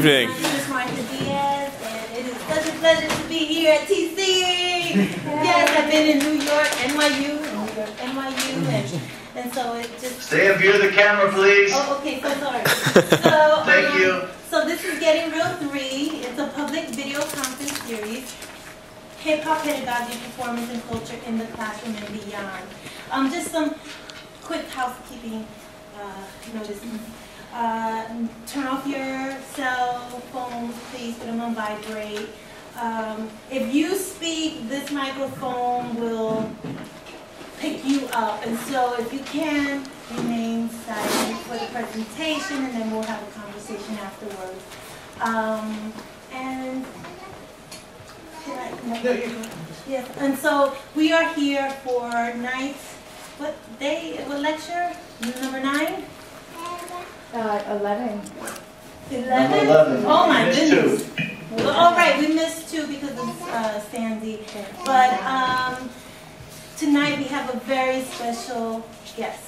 Good evening. My name is Martha Diaz, and it is such a pleasure to be here at TC. Yes, I've been in New York, NYU, New York, NYU, and, and so it just. Stay and view the camera, please. Oh, okay, so sorry. So, Thank um, you. So this is Getting Real 3. It's a public video conference series. Hip hop pedagogy, performance, and culture in the classroom and beyond. Um, just some quick housekeeping uh, notices. Uh, turn off your cell phones, please put them on vibrate. Um, if you speak, this microphone will pick you up. And so if you can, remain silent for the presentation and then we'll have a conversation afterwards. Um, and I, no. Yes, and so we are here for night, what day, what lecture? Number nine? Uh, 11. Eleven? 11. Oh my Missed goodness. two. Well, All right, we missed two because of uh, Sandy. But um, tonight we have a very special guest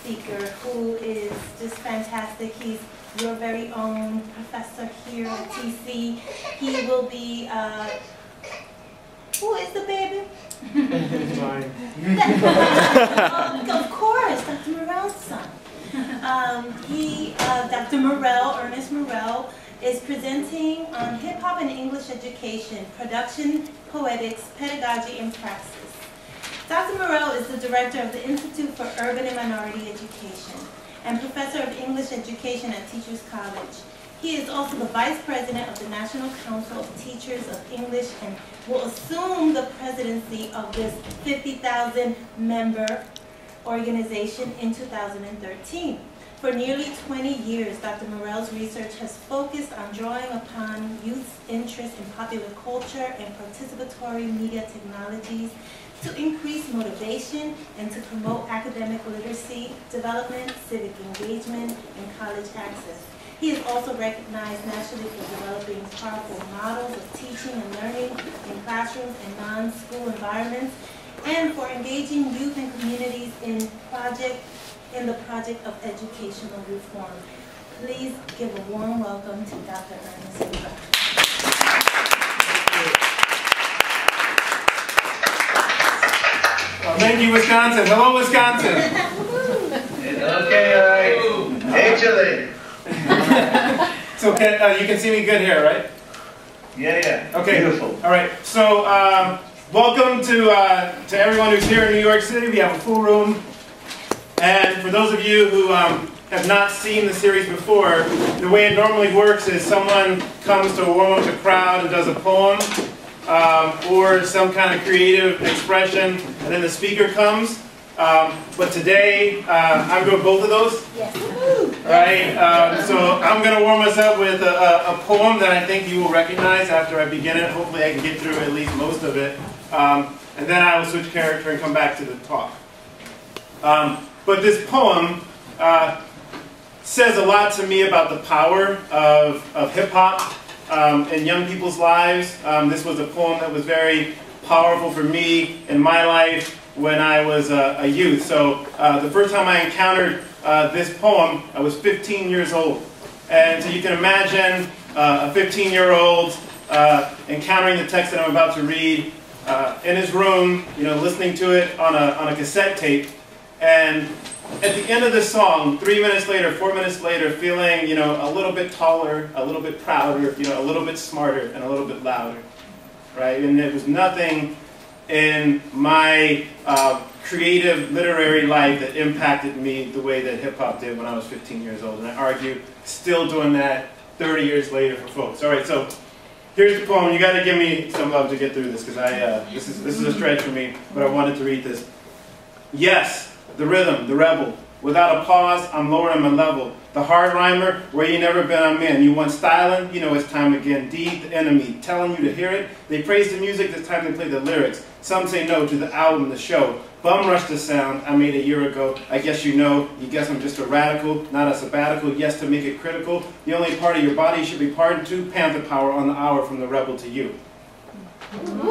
speaker who is just fantastic. He's your very own professor here at TC. He will be, uh, who is the baby? Um, of course, Dr. Morrell's son. Um, he, uh, Dr. Morrell, Ernest Morrell, is presenting on hip hop and English education, production, poetics, pedagogy, and praxis. Dr. Morrell is the director of the Institute for Urban and Minority Education and professor of English education at Teachers College. He is also the vice president of the National Council of Teachers of English and will assume the presidency of this 50,000 member organization in 2013. For nearly 20 years, Dr. Morrell's research has focused on drawing upon youth's interest in popular culture and participatory media technologies to increase motivation and to promote academic literacy, development, civic engagement, and college access. He is also recognized nationally for developing powerful models of teaching and learning in classrooms and non-school environments, and for engaging youth and communities in project in the project of educational reform. Please give a warm welcome to Dr. Ernest Morrell. Well, thank you, Wisconsin. Hello, Wisconsin. Okay, all right. Hey, Chile. So can, uh, you can see me good here, right? Yeah, yeah. Okay. Beautiful. All right. So um, welcome to uh, to everyone who's here in New York City. We have a full room, and for those of you who um, have not seen the series before, the way it normally works is someone comes to warm up the crowd and does a poem. Um, or some kind of creative expression, and then the speaker comes. Um, but today, uh, I'm doing both of those. Yes. Right, um, so I'm going to warm us up with a, a, a poem that I think you will recognize after I begin it. Hopefully I can get through at least most of it. Um, and then I will switch character and come back to the talk. Um, but this poem uh, says a lot to me about the power of, of hip hop um, in young people's lives. Um, this was a poem that was very powerful for me in my life when I was a, a youth. So uh, the first time I encountered uh, this poem, I was 15 years old. And so you can imagine uh, a 15 year old uh, encountering the text that I'm about to read uh, in his room, you know, listening to it on a, on a cassette tape. And at the end of the song, three minutes later, four minutes later, feeling, you know, a little bit taller, a little bit prouder, you know, a little bit smarter, and a little bit louder, right? And it was nothing in my uh, creative literary life that impacted me the way that hip hop did when I was 15 years old. And I argue, still doing that 30 years later for folks. All right, so here's the poem. You got to give me some love to get through this because I uh, this is this is a stretch for me, but I wanted to read this. Yes, the rhythm, the rebel. Without a pause, I'm lowering my level. The hard rhymer, where you never been, I'm in. You want styling? You know it's time again. D, the enemy, telling you to hear it. They praise the music, this time they play the lyrics. Some say no to the album, the show. Bum rush the sound I made a year ago. I guess you know. You guess I'm just a radical, not a sabbatical. Yes, to make it critical. The only part of your body should be pardoned to. Panther power on the hour from the rebel to you. Woo!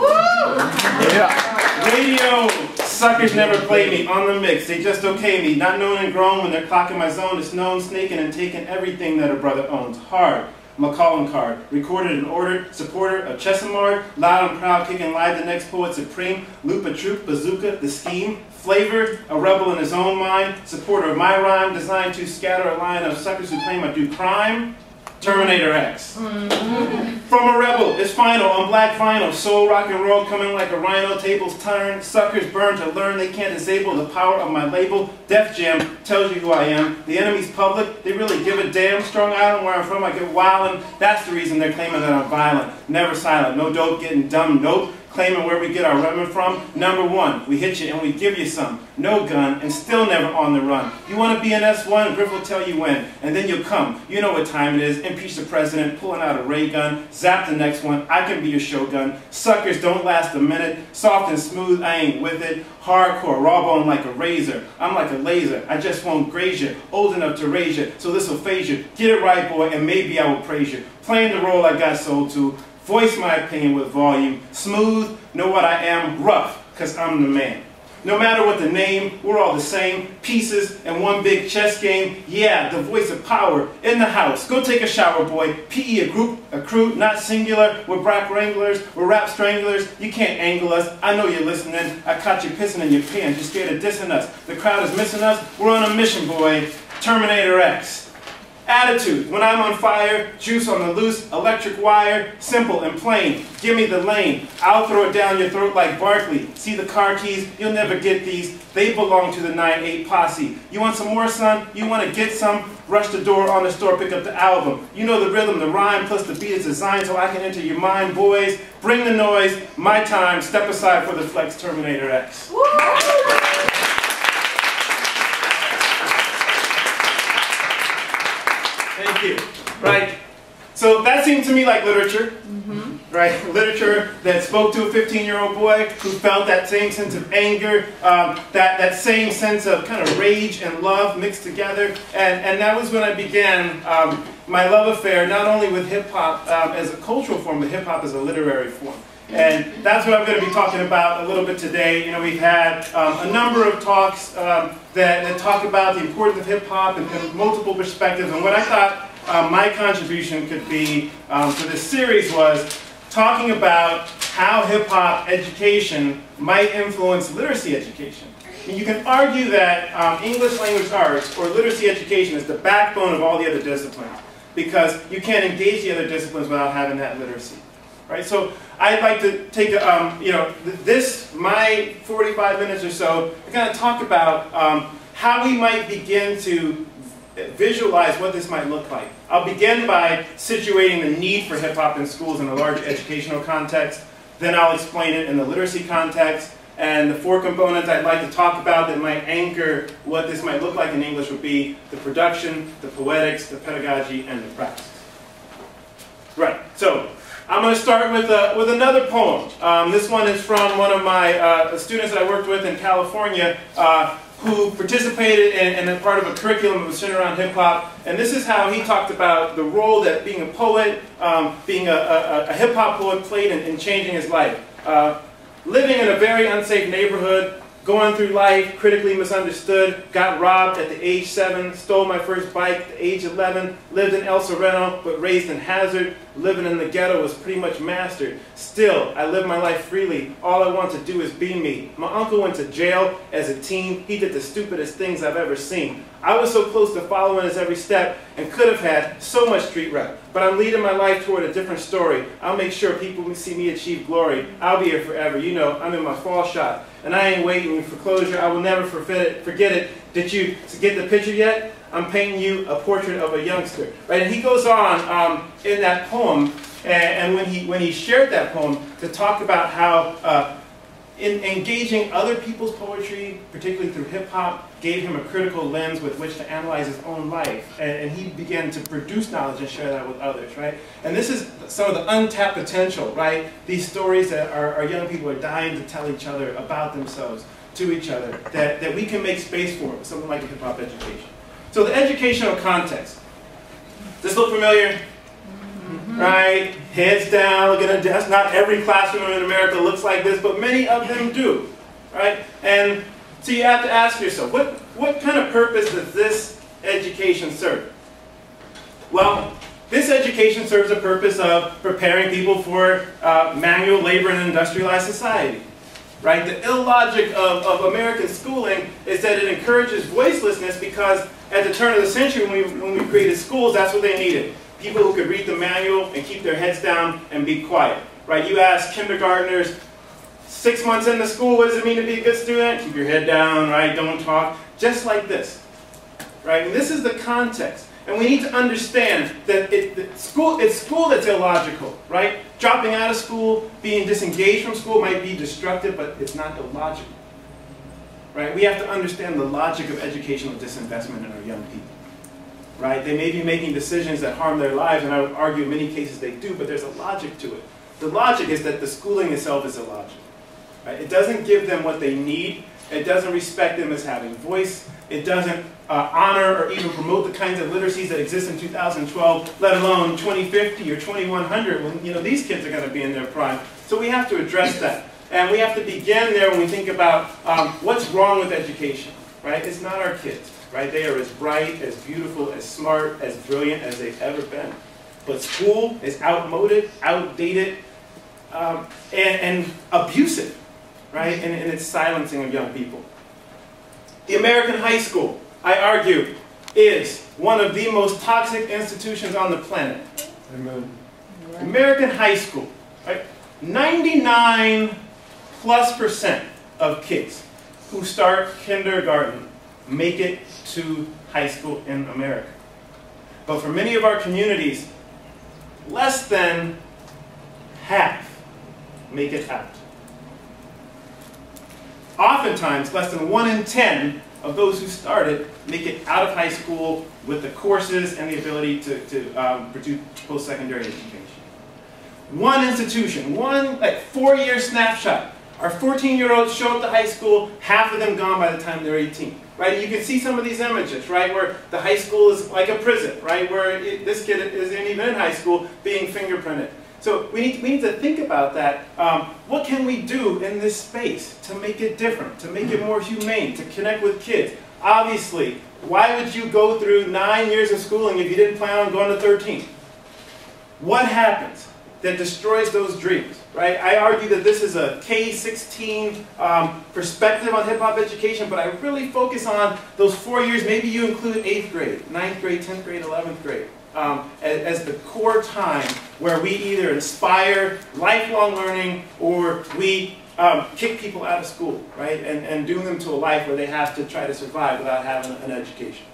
Yeah. Radio suckers never play me on the mix. They just okay me. Not known and grown when they're clocking my zone. It's known, snaking and taking everything that a brother owns. Hard. McCollum card. Recorded and ordered, supporter of Chesimard, loud and proud, kicking live the next poet supreme, loop a troop, bazooka, the scheme, flavor, a rebel in his own mind, supporter of my rhyme, designed to scatter a line of suckers who claim I do crime, Terminator X. Mm-hmm. From a rebel, it's final on black vinyl. Soul rock and roll coming like a rhino. Tables turn, suckers burn to learn they can't disable the power of my label. Def Jam tells you who I am. The enemy's public, they really give a damn. Strong Island, where I'm from, I get wild, and that's the reason they're claiming that I'm violent. Never silent, no dope, getting dumb, nope claiming where we get our revenue from? Number one, we hit you and we give you some. No gun and still never on the run. You want to be an S1? Griff will tell you when. And then you'll come. You know what time it is. Impeach the president, pulling out a ray gun, zap the next one. I can be your shogun. Suckers don't last a minute. Soft and smooth, I ain't with it. Hardcore, raw bone like a razor. I'm like a laser. I just won't graze you. Old enough to raise you, so this'll phase you. Get it right, boy, and maybe I will praise you. Playing the role I got sold to voice my opinion with volume, smooth, know what I am, rough, because I'm the man. No matter what the name, we're all the same, pieces and one big chess game. Yeah, the voice of power in the house. Go take a shower, boy. PE a group, a crew, not singular. We're black wranglers, we're rap stranglers. You can't angle us. I know you're listening. I caught you pissing in your pants. You're scared of dissing us. The crowd is missing us. We're on a mission, boy. Terminator X. Attitude, when I'm on fire, juice on the loose, electric wire, simple and plain. Give me the lane. I'll throw it down your throat like Barkley. See the car keys? You'll never get these. They belong to the 9-8 posse. You want some more, son? You want to get some? Rush the door on the store, pick up the album. You know the rhythm, the rhyme, plus the beat is designed so I can enter your mind, boys. Bring the noise, my time, step aside for the Flex Terminator X. you. Right. So that seemed to me like literature, mm-hmm. right? Literature that spoke to a 15-year-old boy who felt that same sense of anger, um, that, that same sense of kind of rage and love mixed together. And, and that was when I began um, my love affair, not only with hip-hop um, as a cultural form, but hip-hop as a literary form. And that's what I'm going to be talking about a little bit today. You know, we've had um, a number of talks um, that, that, talk about the importance of hip hop and, and, multiple perspectives. And what I thought um, my contribution could be um, to this series was talking about how hip hop education might influence literacy education. And you can argue that um, English language arts or literacy education is the backbone of all the other disciplines because you can't engage the other disciplines without having that literacy. Right? So I'd like to take, um, you know, this, my 45 minutes or so, to kind of talk about um, how we might begin to visualize what this might look like. I'll begin by situating the need for hip-hop in schools in a large educational context. Then I'll explain it in the literacy context. And the four components I'd like to talk about that might anchor what this might look like in English would be the production, the poetics, the pedagogy, and the practice. Right, so I'm going to start with, uh, with another poem. Um, this one is from one of my uh, students that I worked with in California uh, who participated in, in, a part of a curriculum that was centered around hip hop. And this is how he talked about the role that being a poet, um, being a, a, a hip hop poet played in, in changing his life. Uh, living in a very unsafe neighborhood, Going through life, critically misunderstood, got robbed at the age 7, stole my first bike at the age 11, lived in El Sereno, but raised in Hazard, living in the ghetto was pretty much mastered. Still, I live my life freely. All I want to do is be me. My uncle went to jail as a teen. He did the stupidest things I've ever seen. I was so close to following his every step and could have had so much street rep. But I'm leading my life toward a different story. I'll make sure people see me achieve glory. I'll be here forever. You know, I'm in my fall shot. And I ain't waiting for closure. I will never forget it. Forget it. Did you get the picture yet? I'm painting you a portrait of a youngster. Right? And he goes on um, in that poem, and, and, when, he, when he shared that poem, to talk about how uh, in engaging other people's poetry, particularly through hip hop, gave him a critical lens with which to analyze his own life. And, and, he began to produce knowledge and share that with others, right? And this is some of the untapped potential, right? These stories that our, our young people are dying to tell each other about themselves, to each other, that, that we can make space for with something like a hip hop education. So the educational context. Does this look familiar? Mm-hmm. right? Heads down, looking at a desk. Not every classroom in America looks like this, but many of them do, right? And so you have to ask yourself, what, what kind of purpose does this education serve? Well, This education serves the purpose of preparing people for uh, manual labor in an industrialized society. Right? The illogic of, of American schooling is that it encourages voicelessness because at the turn of the century when we, when we created schools, that's what they needed. People who could read the manual and keep their heads down and be quiet. Right? You ask kindergartners, six months into school, what does it mean to be a good student? Keep your head down, right? Don't talk. Just like this. Right? And this is the context. And we need to understand that it, that school, it's school that's illogical, right? Dropping out of school, being disengaged from school might be destructive, but it's not illogical. Right? We have to understand the logic of educational disinvestment in our young people. Right? They may be making decisions that harm their lives, and I would argue in many cases they do, but there's a logic to it. The logic is that the schooling itself is illogical. Right? It doesn't give them what they need. It doesn't respect them as having voice. It doesn't uh, honor or even promote the kinds of literacies that exist in 2012, let alone 2050 or 2100 when you know these kids are going to be in their prime. So we have to address that. And we have to begin there when we think about um, what's wrong with education, right? It's not our kids, right? They are as bright, as beautiful, as smart, as brilliant as they've ever been. But school is outmoded, outdated, um, and, and abusive right? And, and its silencing of young people. The American high school, I argue, is one of the most toxic institutions on the planet. Amen. American high school, right? 99 plus percent of kids who start kindergarten make it to high school in America. But for many of our communities, less than half make it out. Oftentimes, less than 1 in 10 of those who started make it out of high school with the courses and the ability to, to um, pursue post-secondary education. One institution, one like four-year snapshot. Our 14-year-olds show up to high school, half of them gone by the time they're 18. Right? You can see some of these images, right, where the high school is like a prison, right, where it, this kid isn't even in high school being fingerprinted. So we need, we need to think about that. Um, what can we do in this space to make it different, to make it more humane, to connect with kids? Obviously, why would you go through nine years of schooling if you didn't plan on going to 13? What happens that destroys those dreams, right? I argue that this is a K-16 um, perspective on hip-hop education, but I really focus on those four years. Maybe you include 8th grade, ninth grade, 10th grade, 11th grade um, as, as, the core time where we either inspire lifelong learning or we um, kick people out of school, right? And, and doom them to a life where they have to try to survive without having an education.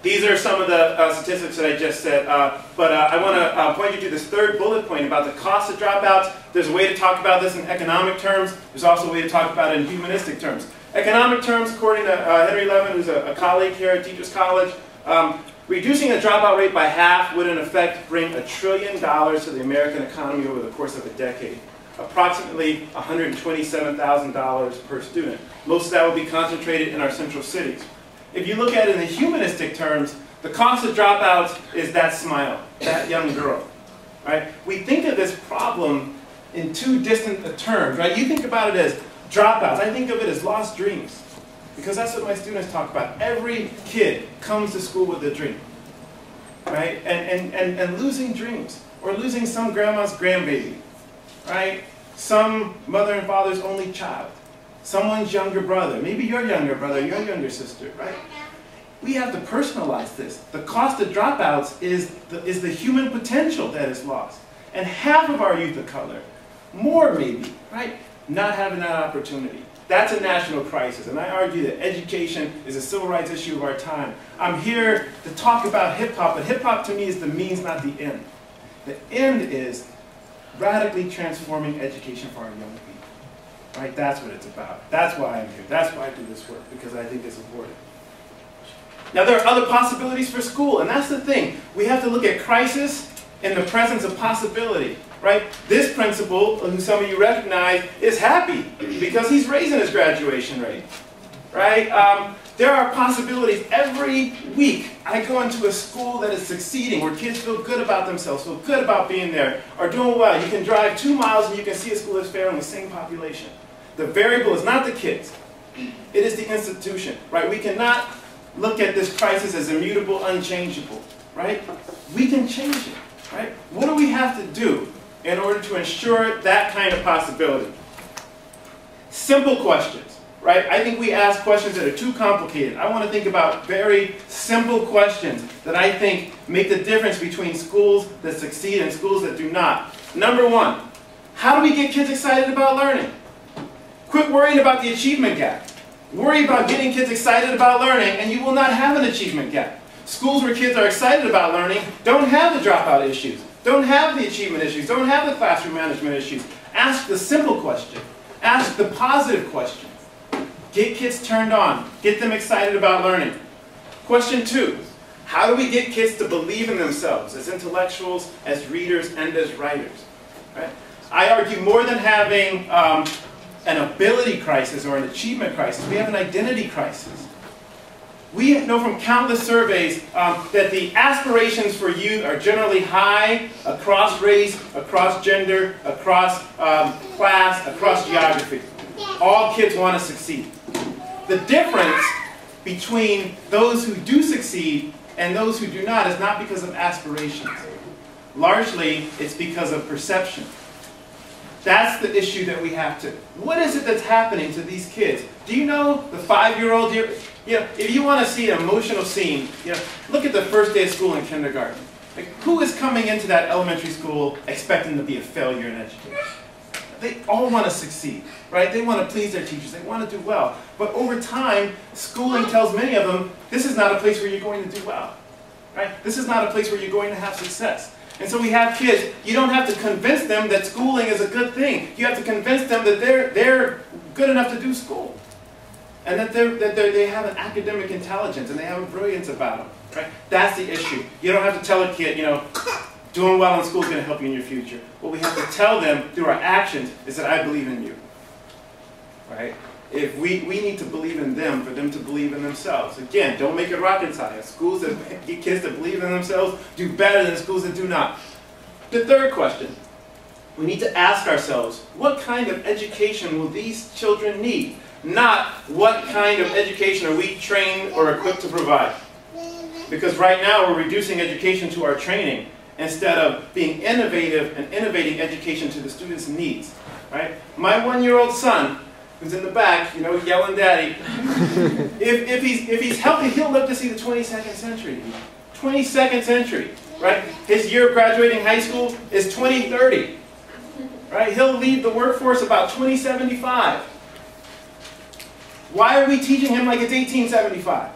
These are some of the uh, statistics that I just said, uh, but uh, I want to uh, point you to this third bullet point about the cost of dropouts. There's a way to talk about this in economic terms. There's also a way to talk about it in humanistic terms. Economic terms, according to uh, Henry Levin, who's a, a, colleague here at Teachers College, um, Reducing the dropout rate by half would in effect bring a trillion dollars to the American economy over the course of a decade. Approximately $127,000 per student. Most of that will be concentrated in our central cities. If you look at it in the humanistic terms, the cost of dropouts is that smile, that young girl. Right? We think of this problem in two distant terms. Right? You think about it as dropouts. I think of it as lost dreams. Because that's what my students talk about. Every kid comes to school with a dream, right? And, and, and, and losing dreams, or losing some grandma's grandbaby, right? Some mother and father's only child, someone's younger brother, maybe your younger brother, your younger sister, right? We have to personalize this. The cost of dropouts is the, is the human potential that is lost. And half of our youth of color, more maybe, right, not having that opportunity. That's a national crisis, and I argue that education is a civil rights issue of our time. I'm here to talk about hip-hop, but hip-hop to me is the means, not the end. The end is radically transforming education for our young people. Right? That's what it's about. That's why I'm here. That's why I do this work, because I think it's important. Now, there are other possibilities for school, and that's the thing. We have to look at crisis in the presence of possibility right? This principal, who some of you recognize, is happy because he's raising his graduation rate, right? Um, there are possibilities every week. I go into a school that is succeeding, where kids feel good about themselves, feel good about being there, are doing well. You can drive two miles and you can see a school that's failing the same population. The variable is not the kids. It is the institution, right? We cannot look at this crisis as immutable, unchangeable right? We can change it, right? What do we have to do in order to ensure that kind of possibility? Simple questions, right? I think we ask questions that are too complicated. I want to think about very simple questions that I think make the difference between schools that succeed and schools that do not. Number one, how do we get kids excited about learning? Quit worrying about the achievement gap. Worry about getting kids excited about learning and you will not have an achievement gap. Schools where kids are excited about learning don't have the dropout issues, don't have the achievement issues, don't have the classroom management issues. Ask the simple question. Ask the positive question. Get kids turned on. Get them excited about learning. Question two, how do we get kids to believe in themselves as intellectuals, as readers, and as writers? Right? I argue more than having um, an ability crisis or an achievement crisis, we have an identity crisis. We know from countless surveys um, that the aspirations for youth are generally high across race, across gender, across um, class, across geography. All kids want to succeed. The difference between those who do succeed and those who do not is not because of aspirations. Largely, it's because of perception. That's the issue that we have to. What is it that's happening to these kids? Do you know the five-year-old? You know, if you want to see an emotional scene, you know, look at the first day of school in kindergarten. Like, who is coming into that elementary school expecting to be a failure in education? They all want to succeed, right? They want to please their teachers. They want to do well. But over time, schooling tells many of them, this is not a place where you're going to do well, right? This is not a place where you're going to have success. And so we have kids, you don't have to convince them that schooling is a good thing. You have to convince them that they're, they're good enough to do school. And that, they're, that they're, they have an academic intelligence and they have a brilliance about them. Right? That's the issue. You don't have to tell a kid, you know, doing well in school is going to help you in your future. What we have to tell them through our actions is that I believe in you. Right? If we, we need to believe in them for them to believe in themselves. Again, don't make it rocket science. Schools that get kids to believe in themselves do better than schools that do not. The third question, we need to ask ourselves, what kind of education will these children need? Not what kind of education are we trained or equipped to provide. Because right now we're reducing education to our training instead of being innovative and innovating education to the students' needs. Right? My one-year-old son who's in the back, you know, yelling daddy. if, if, he's, if he's healthy, he'll live to see the 22nd century. 22nd century, right? His year of graduating high school is 2030, right? He'll leave the workforce about 2075. Why are we teaching him like it's 1875?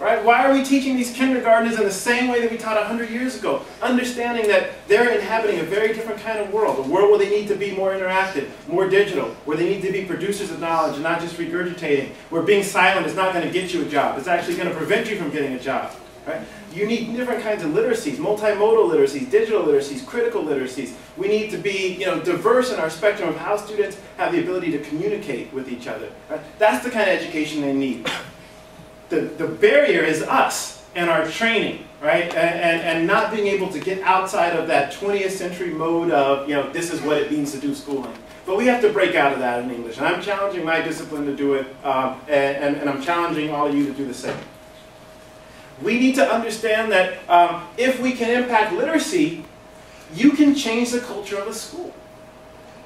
Right? Why are we teaching these kindergartners in the same way that we taught 100 years ago? Understanding that they're inhabiting a very different kind of world, a world where they need to be more interactive, more digital, where they need to be producers of knowledge and not just regurgitating, where being silent is not going to get you a job. It's actually going to prevent you from getting a job. Right? You need different kinds of literacies, multimodal literacies, digital literacies, critical literacies. We need to be you know, diverse in our spectrum of how students have the ability to communicate with each other. Right? That's the kind of education they need the, the barrier is us and our training, right? And, and, and not being able to get outside of that 20th century mode of, you know, this is what it means to do schooling. But we have to break out of that in English. And I'm challenging my discipline to do it, um, and, and, and, I'm challenging all of you to do the same. We need to understand that um, if we can impact literacy, you can change the culture of a school,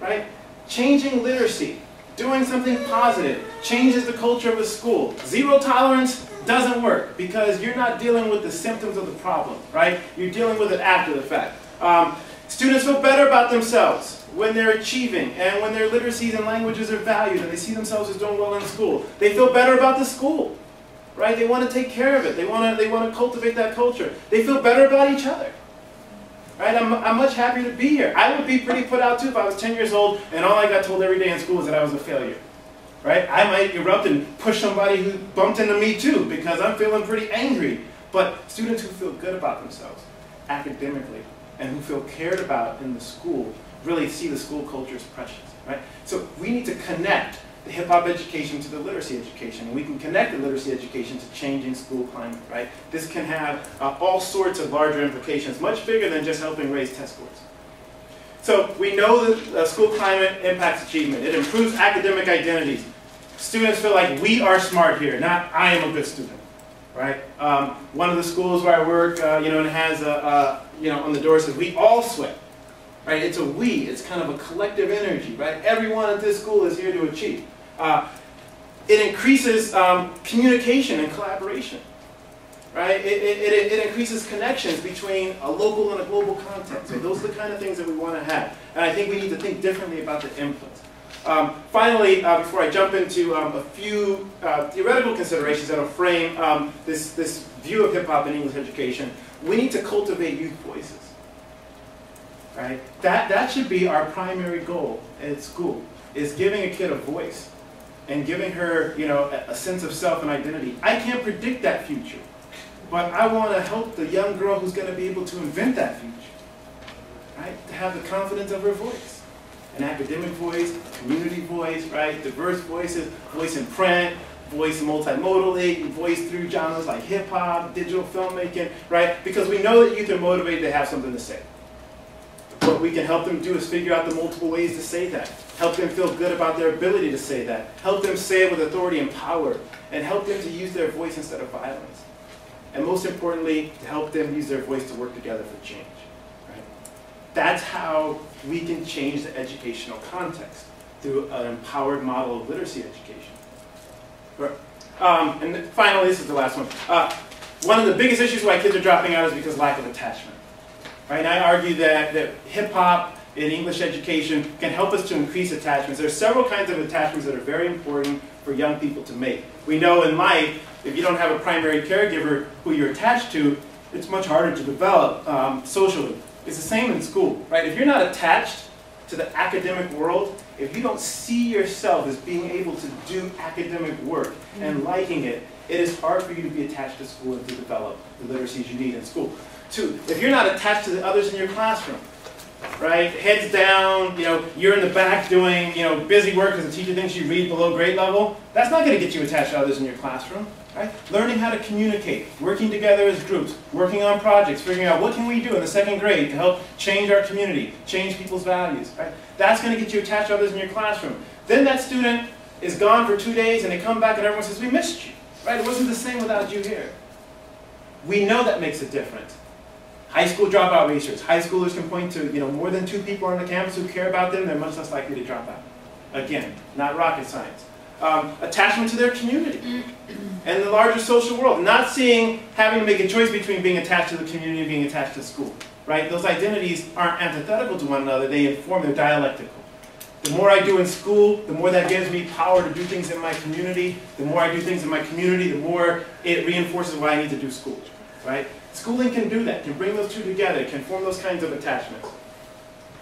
right? Changing literacy doing something positive changes the culture of a school. Zero tolerance doesn't work because you're not dealing with the symptoms of the problem, right? You're dealing with it after the fact. Um, students feel better about themselves when they're achieving and when their literacies and languages are valued and they see themselves as doing well in school. They feel better about the school, right? They want to take care of it. They want to, they want to cultivate that culture. They feel better about each other. Right? I'm, I'm much happier to be here. I would be pretty put out too if I was 10 years old and all I got told every day in school was that I was a failure. Right? I might erupt and push somebody who bumped into me too because I'm feeling pretty angry. But students who feel good about themselves academically and who feel cared about in the school really see the school culture as precious. Right? So we need to connect hip hop education to the literacy education. We can connect the literacy education to changing school climate, right? This can have uh, all sorts of larger implications, much bigger than just helping raise test scores. So we know that uh, school climate impacts achievement. It improves academic identities. Students feel like we are smart here, not I am a good student. right? Um, one of the schools where I work, uh, you know, and has a, you know, on the door says, we all sweat, right? It's a we, it's kind of a collective energy, right? Everyone at this school is here to achieve. Uh, it increases um, communication and collaboration, right? It, it, it, increases connections between a local and a global context. So those are the kind of things that we want to have. And I think we need to think differently about the inputs. Um, finally, uh, before I jump into um, a few uh, theoretical considerations that will frame um, this, this view of hip-hop in English education, we need to cultivate youth voices. Right? That, that should be our primary goal at school, is giving a kid a voice and giving her you know, a, a sense of self and identity. I can't predict that future, but I want to help the young girl who's going to be able to invent that future. Right? To have the confidence of her voice an academic voice, community voice, right? Diverse voices, voice in print, voice multimodally, voice through genres like hip hop, digital filmmaking, right? Because we know that youth are motivated to have something to say. What we can help them do is figure out the multiple ways to say that. Help them feel good about their ability to say that. Help them say it with authority and power. And help them to use their voice instead of violence. And most importantly, to help them use their voice to work together for change. Right? That's how we can change the educational context through an empowered model of literacy education. Um, and finally, this is the last one. Uh, one of the biggest issues why kids are dropping out is because lack of attachment. Right? And I argue that, that hip hop in English education can help us to increase attachments. There are several kinds of attachments that are very important for young people to make. We know in life, if you don't have a primary caregiver who you're attached to, it's much harder to develop um, socially. It's the same in school, right? If you're not attached to the academic world, if you don't see yourself as being able to do academic work and mm-hmm. liking it, it is hard for you to be attached to school and to develop the literacies you need in school. Two, if you're not attached to the others in your classroom, right, heads down, you know, you're in the back doing, you know, busy work because the teacher thinks you read below grade level, that's not going to get you attached to others in your classroom. Right? Learning how to communicate, working together as groups, working on projects, figuring out what can we do in the second grade to help change our community, change people's values. Right? That's going to get you attached to others in your classroom. Then that student is gone for two days and they come back and everyone says, we missed you. Right? It wasn't the same without you here. We know that makes a difference. High school dropout research. High schoolers can point to you know, more than two people on the campus who care about them, they're much less likely to drop out. Again, not rocket science. Um, attachment to their community and the larger social world. Not seeing, having to make a choice between being attached to the community and being attached to school. Right? Those identities aren't antithetical to one another, they inform, they're dialectical. The more I do in school, the more that gives me power to do things in my community. The more I do things in my community, the more it reinforces why I need to do school. Right? Schooling can do that, can bring those two together, can form those kinds of attachments.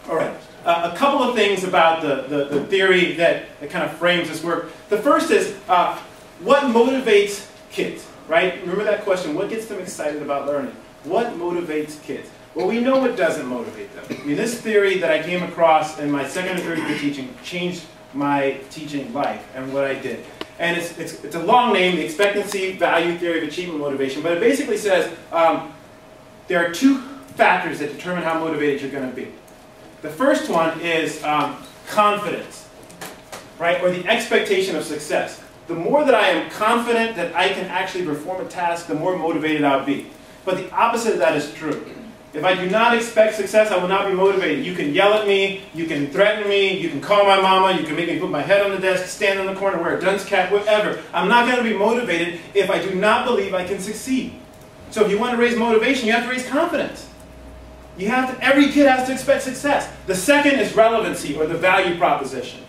All right. Uh, a couple of things about the, the, the, theory that, that kind of frames this work. The first is, uh, what motivates kids, right? Remember that question, what gets them excited about learning? What motivates kids? Well, we know what doesn't motivate them. I mean, this theory that I came across in my second and third year teaching changed my teaching life and what I did. And it's, it's, it's a long name, the expectancy value theory of achievement motivation, but it basically says um, there are two factors that determine how motivated you're going to be. The first one is um, confidence, right, or the expectation of success the more that I am confident that I can actually perform a task, the more motivated I'll be. But the opposite of that is true. If I do not expect success, I will not be motivated. You can yell at me, you can threaten me, you can call my mama, you can make me put my head on the desk, stand in the corner, wear a dunce cap, whatever. I'm not going to be motivated if I do not believe I can succeed. So if you want to raise motivation, you have to raise confidence. You have to, every kid has to expect success. The second is relevancy or the value proposition.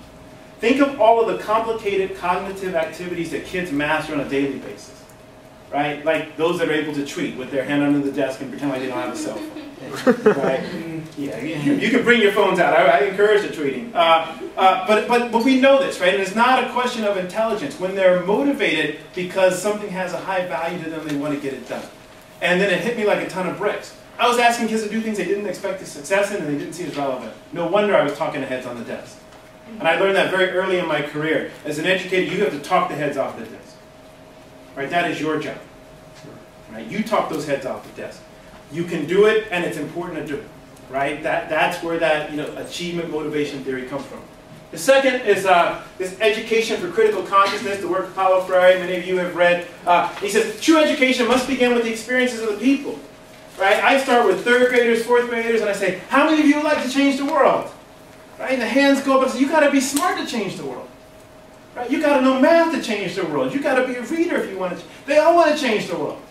Think of all of the complicated cognitive activities that kids master on a daily basis. Right? Like those that are able to tweet with their hand under the desk and pretend like they don't have a cell phone. right? Yeah, you can bring your phones out. I, I encourage the tweeting. Uh, uh, but, but, but we know this, right? And it's not a question of intelligence. When they're motivated because something has a high value to them, they want to get it done. And then it hit me like a ton of bricks. I was asking kids to do things they didn't expect to success in and they didn't see as relevant. No wonder I was talking to heads on the desk. And I learned that very early in my career. As an educator, you have to talk the heads off the desk. Right? That is your job. Right? You talk those heads off the desk. You can do it, and it's important to do it. Right? That, that's where that you know, achievement motivation theory comes from. The second is uh, this education for critical consciousness, the work of Paulo Freire, many of you have read. Uh, he says, true education must begin with the experiences of the people. Right? I start with third graders, fourth graders, and I say, how many of you would like to change the world? Right? And the hands go up and say, you got to be smart to change the world. Right? You got to know math to change the world. You got to be a reader if you want to. They all want to change the world.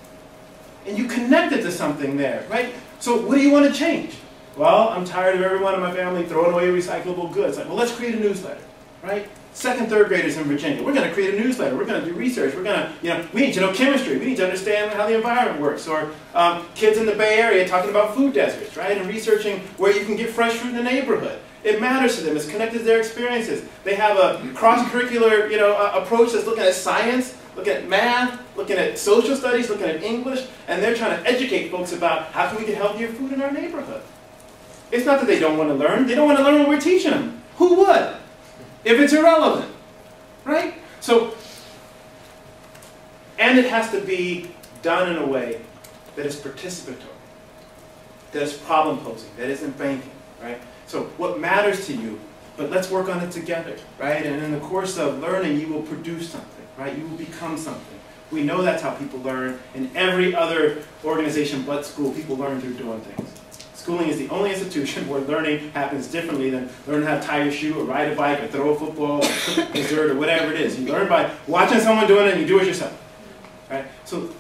And you connect it to something there, right? So what do you want to change? Well, I'm tired of everyone in my family throwing away recyclable goods. Like, well, let's create a newsletter, right? Second, third graders in Virginia, we're going to create a newsletter. We're going to do research. We're going to, you know, we need to know chemistry. We need to understand how the environment works. Or um, kids in the Bay Area talking about food deserts, right? And researching where you can get fresh fruit in the neighborhood. It matters to them. It's connected to their experiences. They have a cross-curricular, you know, approach that's looking at science, looking at math, looking at social studies, looking at English, and they're trying to educate folks about how can we get healthier food in our neighborhood. It's not that they don't want to learn. They don't want to learn what we're teaching them. Who would? If it's irrelevant. Right? So, and it has to be done in a way that is participatory, that is problem posing, that isn't banking. Right? So what matters to you, but let's work on it together. Right? And in the course of learning, you will produce something. Right? You will become something. We know that's how people learn. In every other organization but school, people learn through doing things. Schooling is the only institution where learning happens differently than learning how to tie your shoe or ride a bike or throw a football or cook dessert or whatever it is. You learn by watching someone doing it and you do it yourself. Right? So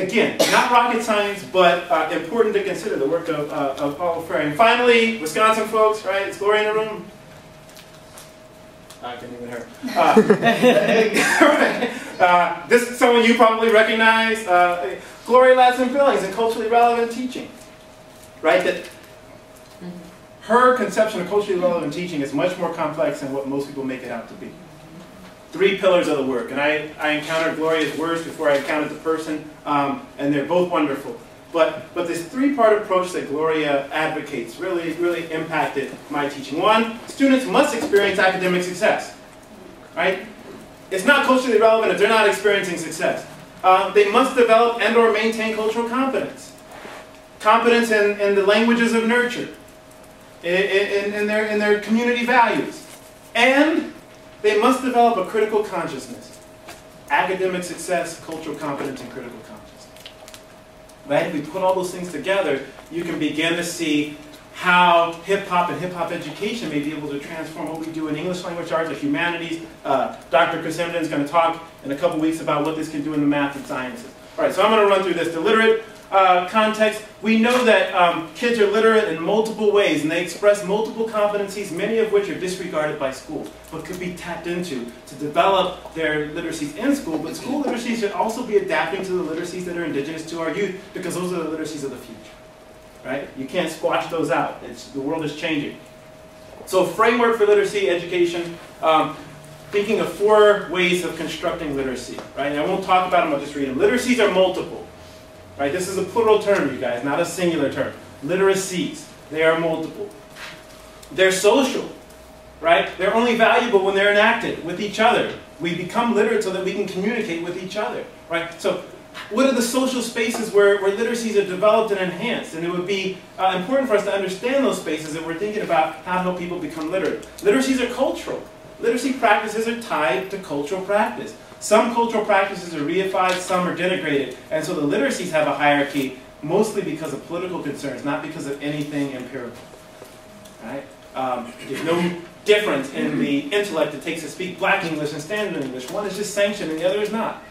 again, not rocket science, but uh, important to consider the work of, uh, of Freire. And finally, Wisconsin folks, right? It's Gloria in the room? I can't even hear. Uh, uh, this is someone you probably recognize. Uh, Gloria Ladson Billings in Culturally Relevant Teaching right? That her conception of culturally relevant teaching is much more complex than what most people make it out to be. Three pillars of the work, and I, I encountered Gloria's words before I encountered the person, um, and they're both wonderful. But, but this three-part approach that Gloria advocates really, really impacted my teaching. One, students must experience academic success, right? It's not culturally relevant if they're not experiencing success. Uh, they must develop and or maintain cultural competence competence in, in the languages of nurture, in, in, in, their, in their community values. And they must develop a critical consciousness. Academic success, cultural competence, and critical consciousness. Right? If we put all those things together, you can begin to see how hip-hop and hip-hop education may be able to transform what we do in English language arts or humanities. Uh, Dr. Chris is going to talk in a couple weeks about what this can do in the math and sciences. All right, so I'm going to run through this. The literate uh, context, we know that um, kids are literate in multiple ways and they express multiple competencies, many of which are disregarded by schools, but could be tapped into to develop their literacies in school. But school literacies should also be adapting to the literacies that are indigenous to our youth because those are the literacies of the future. Right? You can't squash those out. It's, the world is changing. So framework for literacy education, um, thinking of four ways of constructing literacy. Right? And I won't talk about them, I'll just read them. Literacies are multiple. Right? This is a plural term, you guys, not a singular term. Literacies, they are multiple. They're social, right? They're only valuable when they're enacted with each other. We become literate so that we can communicate with each other, right? So what are the social spaces where, where literacies are developed and enhanced? And it would be uh, important for us to understand those spaces if we're thinking about how to help people become literate. Literacies are cultural. Literacy practices are tied to cultural practice. Some cultural practices are reified, some are denigrated. And so the literacies have a hierarchy mostly because of political concerns, not because of anything empirical. Right? Um, there's no difference in the intellect it takes to speak black English and standard English. One is just sanctioned and the other is not.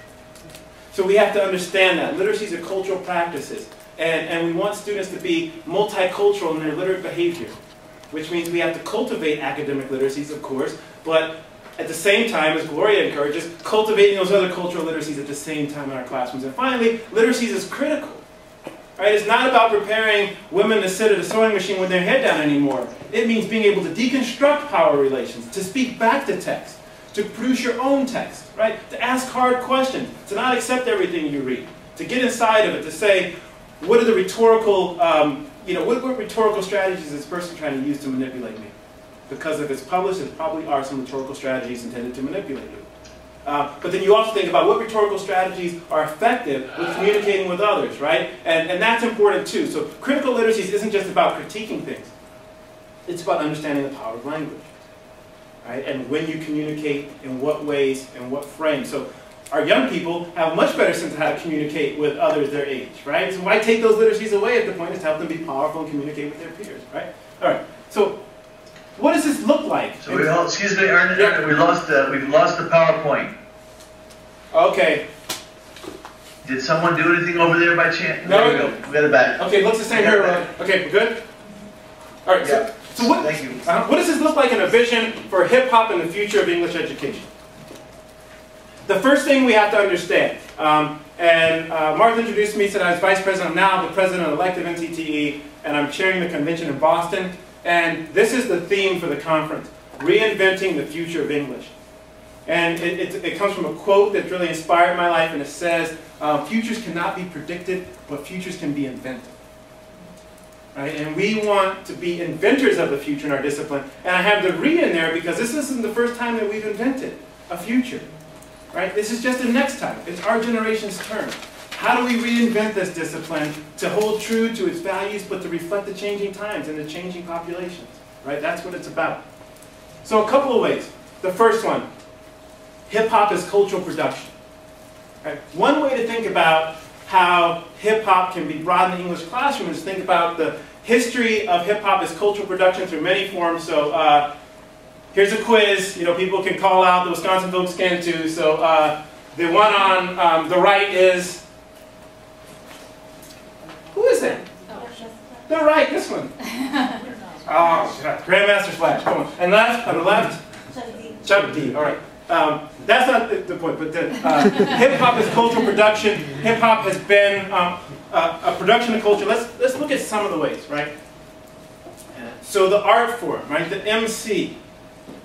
So we have to understand that. Literacies are cultural practices. And, and we want students to be multicultural in their literate behavior, which means we have to cultivate academic literacies, of course, but at the same time, as Gloria encourages, cultivating those other cultural literacies at the same time in our classrooms. And finally, literacies is critical. Right? It's not about preparing women to sit at a sewing machine with their head down anymore. It means being able to deconstruct power relations, to speak back to text, to produce your own text, right? To ask hard questions, to not accept everything you read, to get inside of it, to say, what are the rhetorical, um, you know, what, what rhetorical strategies is this person trying to use to manipulate me? Because if it's published, there probably are some rhetorical strategies intended to manipulate you. Uh, but then you also think about what rhetorical strategies are effective with communicating with others, right? And, and that's important too. So critical literacies isn't just about critiquing things. It's about understanding the power of language. right? And when you communicate, in what ways, and what frames. So our young people have a much better sense of how to communicate with others their age, right? So why take those literacies away if the point is to help them be powerful and communicate with their peers, right? All right. So what does this look like? So we all, excuse me, we lost the, we've lost the PowerPoint. Okay. Did someone do anything over there by chance? No. There we go. We got it back. Okay, looks the same here. Ron. Okay, we're good? All right, so, so what, Thank you. uh, what does this look like in a vision for hip hop and the future of English education? The first thing we have to understand, um, and uh, Martha introduced me, said I was vice president. I'm now the president-elect of NCTE, and I'm chairing the convention in Boston. And this is the theme for the conference, Reinventing the Future of English. And it, it, it comes from a quote that really inspired my life, and it says, uh, futures cannot be predicted, but futures can be invented. Right? And we want to be inventors of the future in our discipline. And I have the re in there because this isn't the first time that we've invented a future. Right? This is just the next time. It's our generation's turn. How do we reinvent this discipline to hold true to its values, but to reflect the changing times and the changing populations? Right? That's what it's about. So a couple of ways. The first one, hip hop is cultural production. Right? One way to think about how hip hop can be brought in the English classroom is think about the history of hip hop as cultural production through many forms. So uh, here's a quiz. You know, people can call out. The Wisconsin folks can too. So uh, the one on um, the right is who is that? The right, this one. Oh. Grandmaster Flash. Come on. And left on the left. Chuck D. All right. Um, that's not the, the point, but the, uh, hip hop is cultural production. Hip hop has been um, a, a production of culture. Let's let's look at some of the ways, right? So the art form, right? The MC,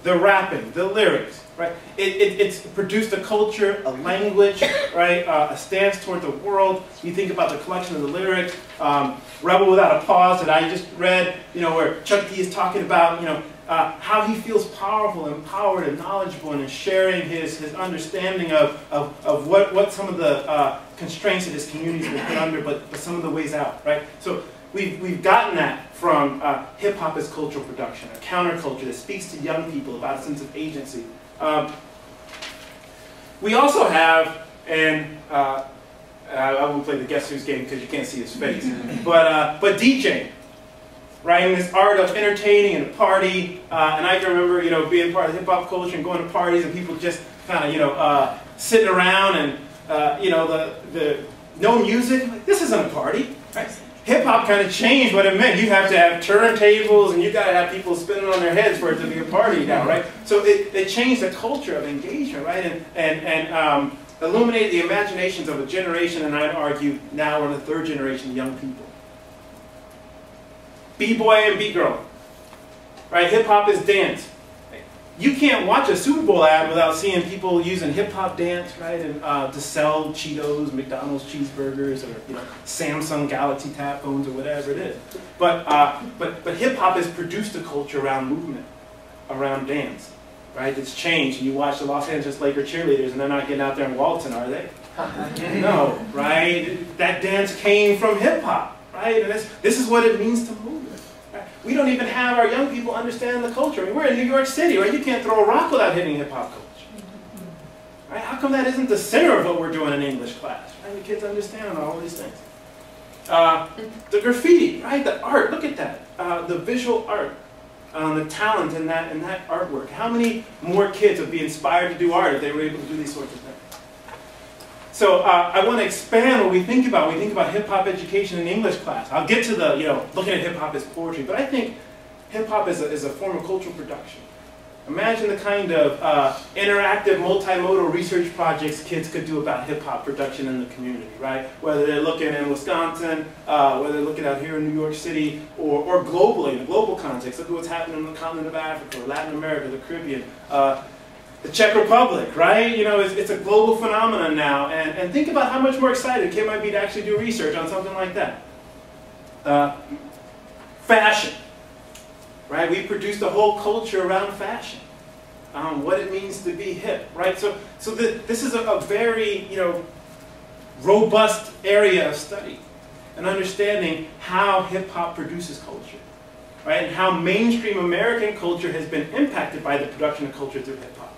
the rapping, the lyrics, right? It, it, it's produced a culture, a language, right? Uh, a stance toward the world. You think about the collection of the lyrics, um, "Rebel Without a Pause" that I just read, you know, where Chuck D is talking about, you know, uh, how he feels powerful, empowered, and knowledgeable, and is sharing his, his understanding of, of, of what, what some of the uh, constraints that his community has been put under, but, but some of the ways out, right? So we've, we've gotten that from uh, hip hop as cultural production, a counterculture that speaks to young people about a sense of agency. Um, we also have, and uh, I I won't play the guess who's game because you can't see his face, but, uh, but DJing right? And this art of entertaining and a party. Uh, and I can remember, you know, being part of hip hop culture and going to parties and people just kind of, you know, uh, sitting around and, uh, you know, the, the no music. Like, this isn't a party, right? Hip hop kind of changed what it meant. You have to have turntables and you got to have people spinning on their heads for it to be a party now, right? So it, it changed the culture of engagement, right? And, and, and um, illuminated the imaginations of a generation, and I'd argue now we're in the third generation of young people. B-boy and B-girl. Right? Hip hop is dance. You can't watch a Super Bowl ad without seeing people using hip hop dance, right, and uh, to sell Cheetos, McDonald's cheeseburgers, or you know, Samsung Galaxy Tab phones, or whatever it is. But uh, but but hip hop has produced a culture around movement, around dance, right? It's changed. You watch the Los Angeles Laker cheerleaders, and they're not getting out there and waltzing, are they? no, right? That dance came from hip hop, right? And this this is what it means to move. We don't even have our young people understand the culture. I mean, we're in New York City, right? You can't throw a rock without hitting hip hop culture. Right? How come that isn't the center of what we're doing in English class? Right? The kids understand all these things. Uh, the graffiti, right? The art, look at that. Uh, the visual art, uh, the talent in that, in that artwork. How many more kids would be inspired to do art if they were able to do these sorts of things? So uh, I want to expand what we think about we think about hip hop education in English class. I'll get to the, you know, looking at hip hop as poetry, but I think hip hop is a, is a form of cultural production. Imagine the kind of uh, interactive, multimodal research projects kids could do about hip hop production in the community, right? Whether they're looking in Wisconsin, uh, whether they're looking out here in New York City, or, or globally, in a global context. Look at what's happening in the continent of Africa, or Latin America, the Caribbean. Uh, the Czech Republic, right? You know, it's, it's, a global phenomenon now. And, and think about how much more excited a kid might be to actually do research on something like that. Uh, fashion, right? We produced a whole culture around fashion. Um, what it means to be hip, right? So, so the, this is a, a very, you know, robust area of study and understanding how hip hop produces culture. right? And how mainstream American culture has been impacted by the production of culture through hip hop.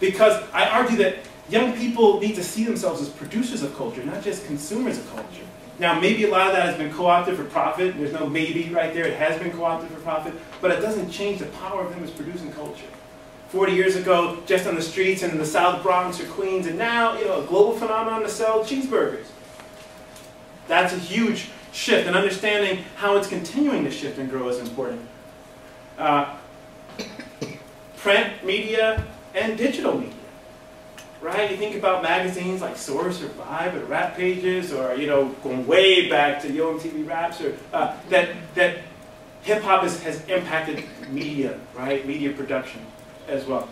Because I argue that young people need to see themselves as producers of culture, not just consumers of culture. Now, maybe a lot of that has been co-opted for profit. There's no maybe right there. It has been co-opted for profit, but it doesn't change the power of them as producing culture. 40 years ago, just on the streets in the South Bronx or Queens, and now, you know, a global phenomenon to sell cheeseburgers. That's a huge shift, and understanding how it's continuing to shift and grow is important. Uh, print media and digital media right? You think about magazines like Source or Vibe or Rap Pages or, you know, going way back to Yo MTV Raps or uh, that, that hip hop has, has impacted media, right? Media production as well.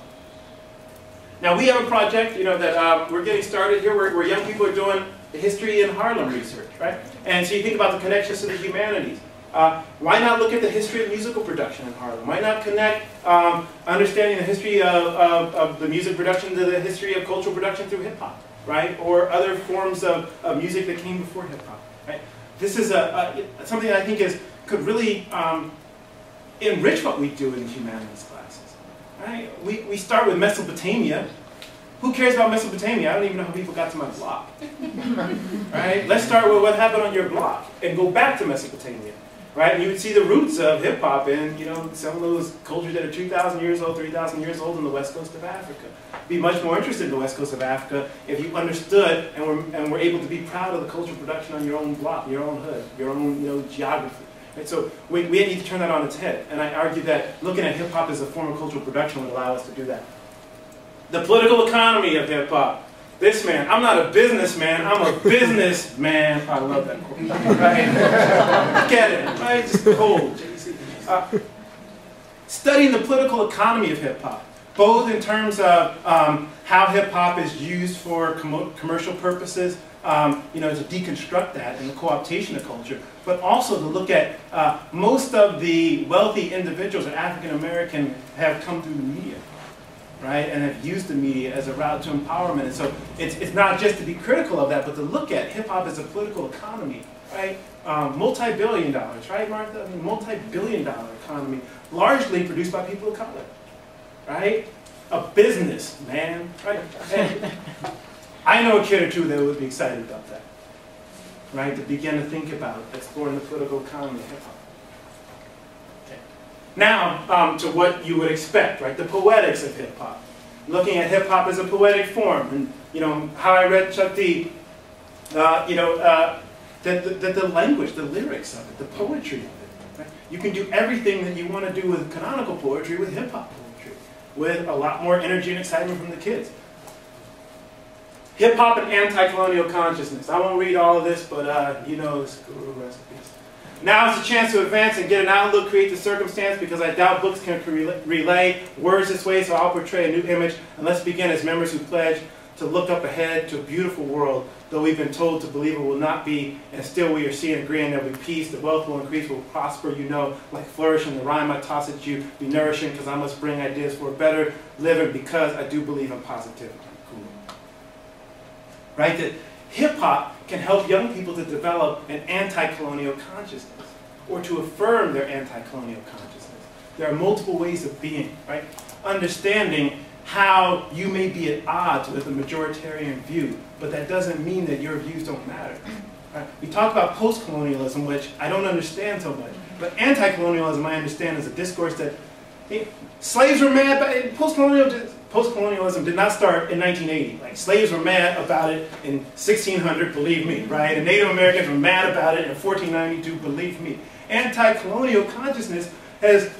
Now we have a project, you know, that uh, we're getting started here where, where young people are doing history in Harlem research, right? And so you think about the connections to the humanities. Uh, why not look at the history of musical production in Harlem? Why not connect um, understanding the history of, of, of, the music production to the history of cultural production through hip hop, right? Or other forms of, of music that came before hip hop, right? This is a, a, something I think is could really um, enrich what we do in the humanities classes, right? We, we start with Mesopotamia. Who cares about Mesopotamia? I don't even know how people got to my block, right? Let's start with what happened on your block and go back to Mesopotamia right? And you would see the roots of hip hop in, you know, some of those cultures that are 2,000 years old, 3,000 years old in the west coast of Africa. Be much more interested in the west coast of Africa if you understood and were, and were able to be proud of the cultural production on your own block, your own hood, your own, you know, geography. Right? So we, we need to turn that on its head. And I argue that looking at hip hop as a form of cultural production would allow us to do that. The political economy of hip hop this man, I'm not a businessman, I'm a businessman. I love that quote. Right? Get it, right? Just cold, uh, studying the political economy of hip hop, both in terms of um, how hip hop is used for com commercial purposes, um, you know, to deconstruct that and the co-optation of culture, but also to look at uh, most of the wealthy individuals that African American have come through the media right, and have used the media as a route to empowerment. And so it's, it's not just to be critical of that, but to look at hip-hop as a political economy, right? Um, multi-billion dollars, right, Martha? I mean, multi-billion dollar economy, largely produced by people of color, right? A business, man, right? And I know a kid or two that would be excited about that, right? To begin to think about exploring the political economy of hip-hop. Now, um, to what you would expect, right? The poetics of hip hop. Looking at hip hop as a poetic form, and you know how I read Chuck D. Uh, you know uh, that the, the, the, language, the lyrics of it, the poetry of it. Right? You can do everything that you want to do with canonical poetry with hip hop poetry, with a lot more energy and excitement from the kids. Hip hop and anti-colonial consciousness. I won't read all of this, but uh, you know it's guru recipes. Now is the chance to advance and get an outlook, create the circumstance, because I doubt books can relay words this way, so I'll portray a new image. And let's begin as members who pledge to look up ahead to a beautiful world, though we've been told to believe it will not be, and still we are seeing agreeing there will be peace, the wealth will increase, will prosper, you know, like flourishing, the rhyme I toss at you, be nourishing, because I must bring ideas for a better living, because I do believe in positivity. Cool. Right? That hip-hop can help young people to develop an anti-colonial consciousness or to affirm their anti-colonial consciousness. There are multiple ways of being, right? Understanding how you may be at odds with a majoritarian view, but that doesn't mean that your views don't matter. Right? We talk about post-colonialism, which I don't understand so much, but anti-colonialism I understand is a discourse that hey, slaves were mad, but post-colonial post-colonialism did not start in 1980. Like slaves were mad about it in 1600, believe me, right? And Native Americans were mad about it in 1492, believe me. Anti-colonial consciousness has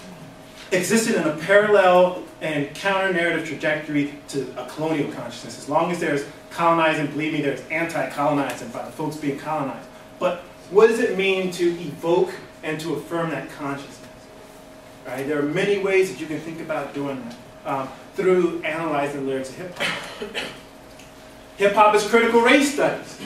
existed in a parallel and counter-narrative trajectory to a colonial consciousness. As long as there's colonizing, believe me, there's anti-colonizing by the folks being colonized. But what does it mean to evoke and to affirm that consciousness? Right? There are many ways that you can think about doing that. Um, through analyzing lyrics of hip hop. hip hop is critical race studies,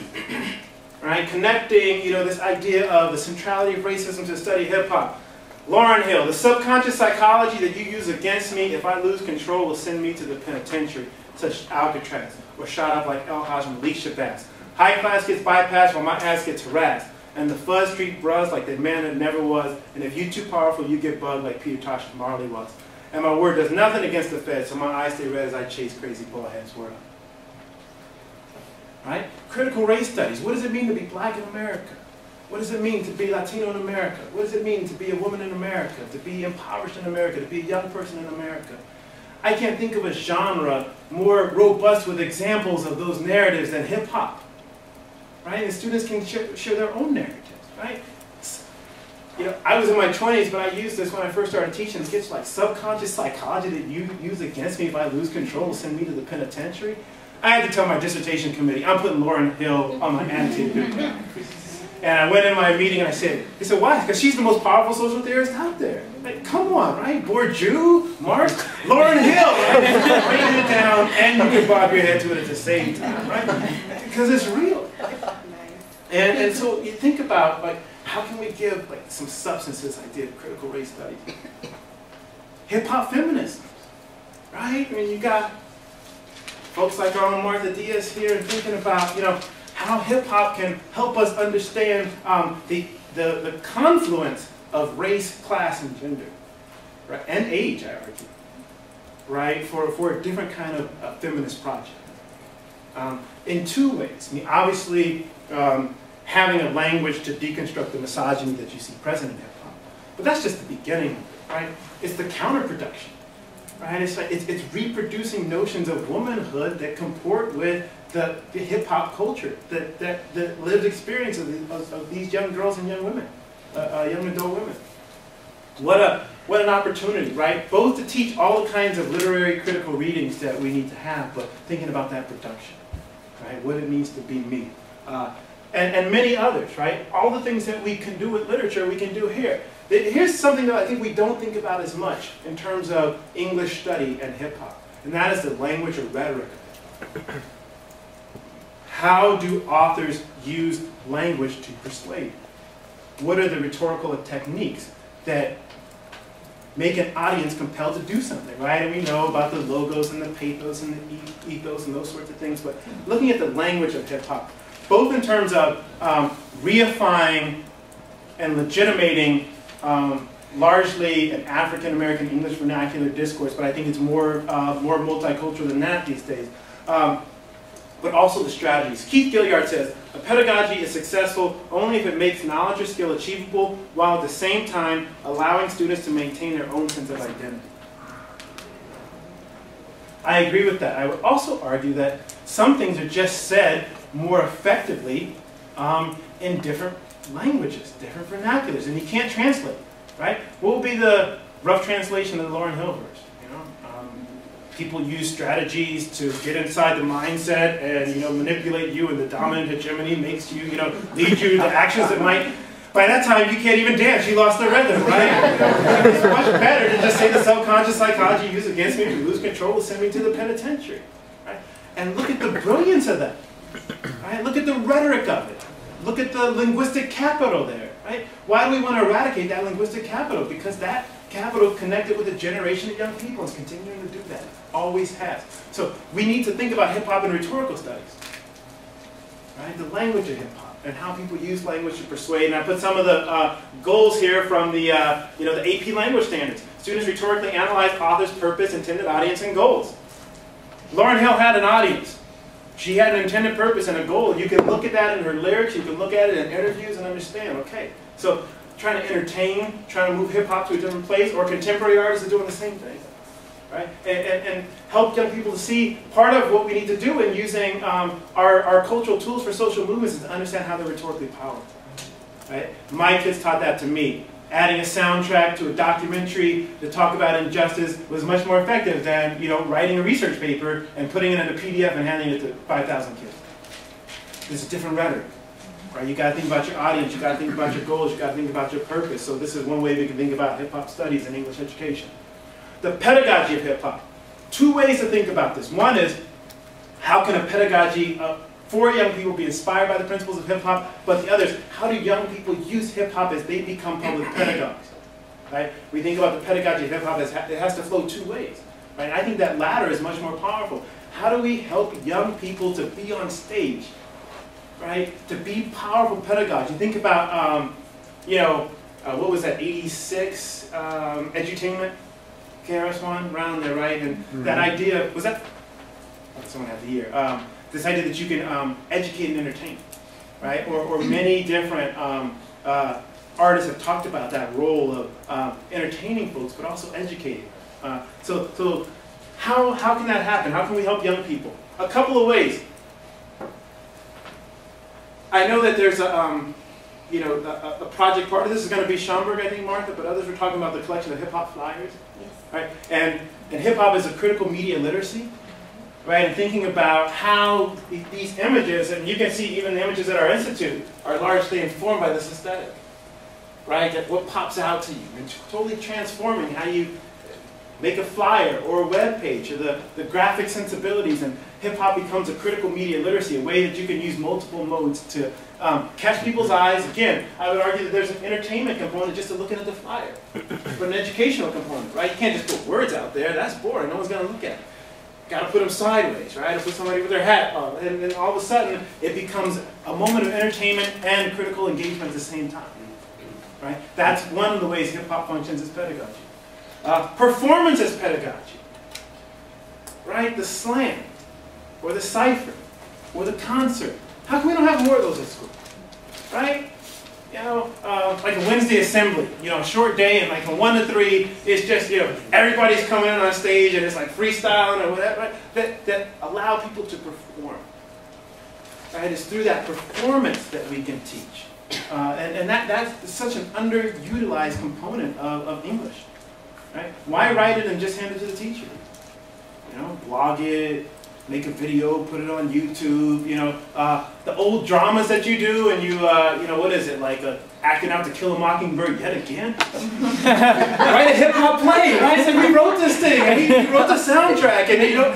right? Connecting, you know, this idea of the centrality of racism to study hip hop. Lauryn Hill, the subconscious psychology that you use against me if I lose control will send me to the penitentiary, such as Alcatraz, or shot up like El Hajj Malik Shabazz. High class gets bypassed while my ass gets harassed. and the Fuzz Street bros like the man that never was, and if you too powerful, you get bugged like Peter Tosh Marley was. And my word does nothing against the Fed, so my eyes stay red as I chase crazy bullheads world. Right? Critical race studies. What does it mean to be black in America? What does it mean to be Latino in America? What does it mean to be a woman in America? To be impoverished in America? To be a young person in America? I can't think of a genre more robust with examples of those narratives than hip hop. Right? And students can share their own narratives, right? You know, I was in my 20s, but I used this when I first started teaching. It gets like subconscious psychology that you use against me if I lose control, send me to the penitentiary. I had to tell my dissertation committee, I'm putting Lauryn Hill on my attitude. and I went in my meeting and I said, they said, why? Because she's the most powerful social theorist out there. Like, come on, right? Bourdieu, Marx, Lauryn Hill, right? Bring it down and you can bob your head to it at the same time, right? Because it's real. And, and so you think about, like, how can we give like some substance to this idea of critical race studies? Hip hop feminism, right? I mean, you got folks like our own Martha Diaz here and thinking about, you know, how hip hop can help us understand um, the, the, the confluence of race, class, and gender, right? And age, I argue, right? For, for a different kind of feminist project. Um, in two ways. I mean, obviously, um, having a language to deconstruct the misogyny that you see present in hip hop. But that's just the beginning right? It's the counterproduction, right? It's, like, it's, it's reproducing notions of womanhood that comport with the, the hip hop culture, that, that, the lived experience of, the, of, of, these young girls and young women, uh, uh, young adult women. What, a, what an opportunity, right? Both to teach all the kinds of literary critical readings that we need to have, but thinking about that production, right? What it means to be me. Uh, and, and many others, right? All the things that we can do with literature, we can do here. Here's something that I think we don't think about as much in terms of English study and hip hop, and that is the language or rhetoric How do authors use language to persuade? What are the rhetorical techniques that make an audience compelled to do something, right? And we know about the logos and the pathos and the ethos and those sorts of things, but looking at the language of hip hop, both in terms of um, reifying and legitimating um, largely an African American English vernacular discourse, but I think it's more, uh, more multicultural than that these days. Um, but also the strategies. Keith Gilyard says, a pedagogy is successful only if it makes knowledge or skill achievable while at the same time allowing students to maintain their own sense of identity. I agree with that. I would also argue that some things are just said more effectively um, in different languages, different vernaculars, and you can't translate, right? What would be the rough translation of the Lauryn Hill verse? You know, um, people use strategies to get inside the mindset and you know manipulate you, and the dominant hegemony makes you you know lead you to actions that might. By that time, you can't even dance. You lost the rhythm, right? it's much better to just say the subconscious psychology used against me to lose control, and send me to the penitentiary, right? And look at the brilliance of that. Right? Look at the rhetoric of it. Look at the linguistic capital there. Right? Why do we want to eradicate that linguistic capital? Because that capital connected with a generation of young people is continuing to do that. Always has. So we need to think about hip hop and rhetorical studies. Right? The language of hip hop and how people use language to persuade. And I put some of the uh, goals here from the, uh, you know, the AP language standards. Students rhetorically analyze author's purpose, intended audience, and goals. Lauryn Hill had an audience. She had an intended purpose and a goal. You can look at that in her lyrics, you can look at it in interviews and understand, okay. So trying to entertain, trying to move hip hop to a different place, or contemporary artists are doing the same thing. Right? And, and, and help young people to see part of what we need to do in using um, our, our cultural tools for social movements is to understand how they're rhetorically powerful. Right? My kids taught that to me adding a soundtrack to a documentary to talk about injustice was much more effective than you know writing a research paper and putting it in a PDF and handing it to 5,000 kids. There's a different rhetoric. Right? You got to think about your audience, you got to think about your goals, you got to think about your purpose. So this is one way we can think about hip hop studies and English education. The pedagogy of hip hop. Two ways to think about this. One is how can a pedagogy uh, for young people be inspired by the principles of hip hop, but the others, how do young people use hip hop as they become public pedagogues? Right? We think about the pedagogy of hip hop as it has to flow two ways. Right? I think that latter is much more powerful. How do we help young people to be on stage right? To be powerful pedagogues. You Think about, um, you know, uh, what was that, 86 um, edutainment? KRS-One, around there, right? And that idea, was that, oh, someone had the year, um, this idea that you can um, educate and entertain, right? Or, or many different um, uh, artists have talked about that role of um, entertaining folks, but also educating. Uh, so, so how, how can that happen? How can we help young people? A couple of ways. I know that there's a, um, you know, a, a project part of this is going to be Schomburg, I think, Martha, but others were talking about the collection of hip hop flyers, Yes. right? And, and hip hop is a critical media literacy, right? And thinking about how these images, and you can see even the images at our institute, are largely informed by this aesthetic, right? That what pops out to you, and totally transforming how you make a flyer or a web page, or the, the graphic sensibilities, and hip hop becomes a critical media literacy, a way that you can use multiple modes to um, catch people's eyes. Again, I would argue that there's an entertainment component just to looking at the flyer, but an educational component, right? You can't just put words out there, that's boring, no one's going to look at it. Got to put them sideways, right? Or put somebody with their hat on, and then all of a sudden it becomes a moment of entertainment and critical engagement at the same time, right? That's one of the ways hip hop functions as pedagogy. Uh, performance as pedagogy, right? The slam, or the cipher, or the concert. How come we don't have more of those at school, right? You know, uh, like a Wednesday assembly, you know, a short day and like from one to three, it's just, you know, everybody's coming in on stage and it's like freestyling or whatever, that, that allow people to perform. Right? It's through that performance that we can teach. Uh, and and that, that's such an underutilized component of, of English. Right? Why write it and just hand it to the teacher? You know, blog it, make a video, put it on YouTube. You know, uh, the old dramas that you do, and you, uh, you know, what is it like? Uh, acting out to Kill a Mockingbird yet again? Write a hip hop play, right? So we wrote this thing, and he, he wrote the soundtrack, and you know,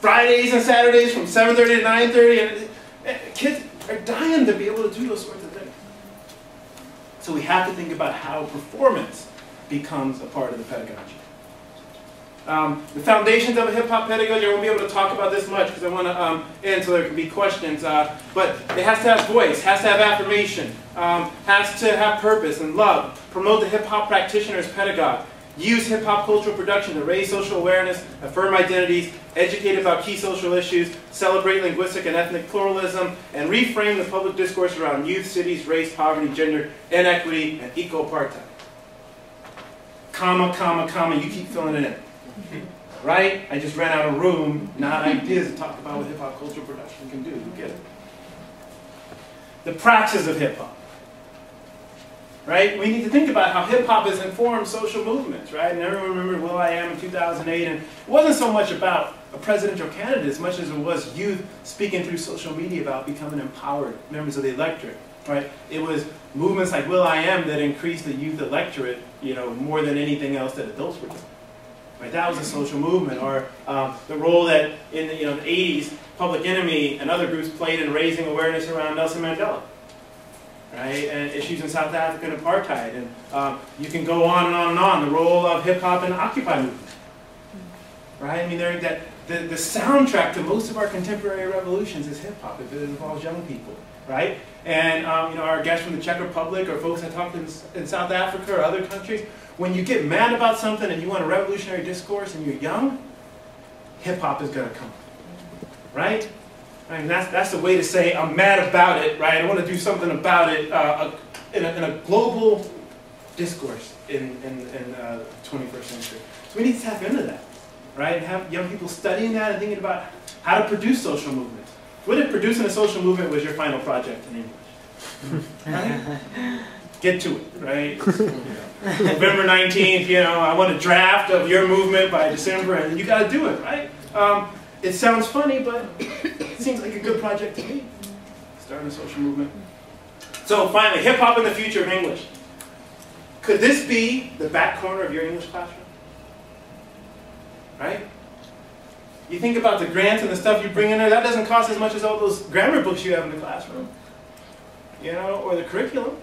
Fridays and Saturdays from 7:30 to 9:30, and uh, kids are dying to be able to do those sorts of things. So we have to think about how performance becomes a part of the pedagogy. Um, the foundations of a hip hop pedagogy, I won't be able to talk about this much because I want to um, end so there can be questions. Uh, but it has to have voice, has to have affirmation, um, has to have purpose and love. Promote the hip hop practitioner's pedagogue. Use hip hop cultural production to raise social awareness, affirm identities, educate about key social issues, celebrate linguistic and ethnic pluralism, and reframe the public discourse around youth, cities, race, poverty, gender, inequity, and eco-apartheid. Comma, comma, comma, you keep filling it in. Right? I just ran out of room, not ideas to talk about what hip hop cultural production can do. You get it? The praxis of hip hop. Right? We need to think about how hip hop has informed social movements, right? And everyone remembered Will I Am in 2008, and it wasn't so much about a presidential candidate as much as it was youth speaking through social media about becoming empowered members of the electorate, right? It was movements like Will I Am that increased the youth electorate, you know, more than anything else that adults were doing. Right, that was a social movement, or um, the role that in the, you know, the 80s, Public Enemy and other groups played in raising awareness around Nelson Mandela, right, and issues in South African apartheid, and um, you can go on and on and on. The role of hip hop the Occupy movement, right? I mean, that the, the soundtrack to most of our contemporary revolutions is hip hop if it involves young people, right? And um, you know, our guests from the Czech Republic or folks I talked in, in South Africa or other countries, when you get mad about something and you want a revolutionary discourse and you're young, hip hop is going to come. Right? I mean, that's, that's the way to say I'm mad about it, right? I want to do something about it uh, in, a, in a global discourse in, in, in uh, 21st century. So we need to tap into that, right? And have young people studying that and thinking about how to produce social movements. What if producing a social movement was your final project in English? Right? Get to it, right? November 19th, you know, I want a draft of your movement by December, and you got to do it, right? Um, it sounds funny, but it seems like a good project to me. Starting a social movement. So finally, hip hop in the future of English. Could this be the back corner of your English classroom? Right? You think about the grants and the stuff you bring in there, that doesn't cost as much as all those grammar books you have in the classroom. You know, or the curriculum.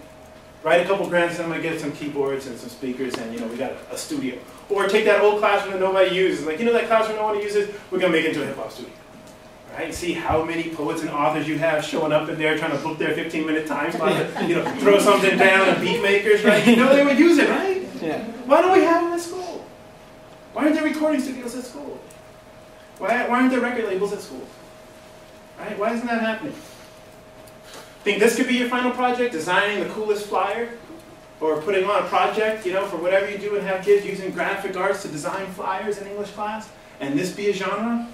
Write a couple grants and I'm going to get some keyboards and some speakers and, you know, we got a, a studio. Or take that old classroom that nobody uses. Like, you know that classroom no one uses? We're going to make it into a hip-hop studio. right? See how many poets and authors you have showing up in there trying to book their 15 minute time slot, to, you know, throw something down and beat makers, right? You know they would use it, right? Yeah. Why don't we have them at school? Why aren't there recording studios at school? Why, why aren't there record labels at school? Right? Why isn't that happening? Think this could be your final project, designing the coolest flyer? Or putting on a project, you know, for whatever you do and have kids using graphic arts to design flyers in English class? And this be a genre?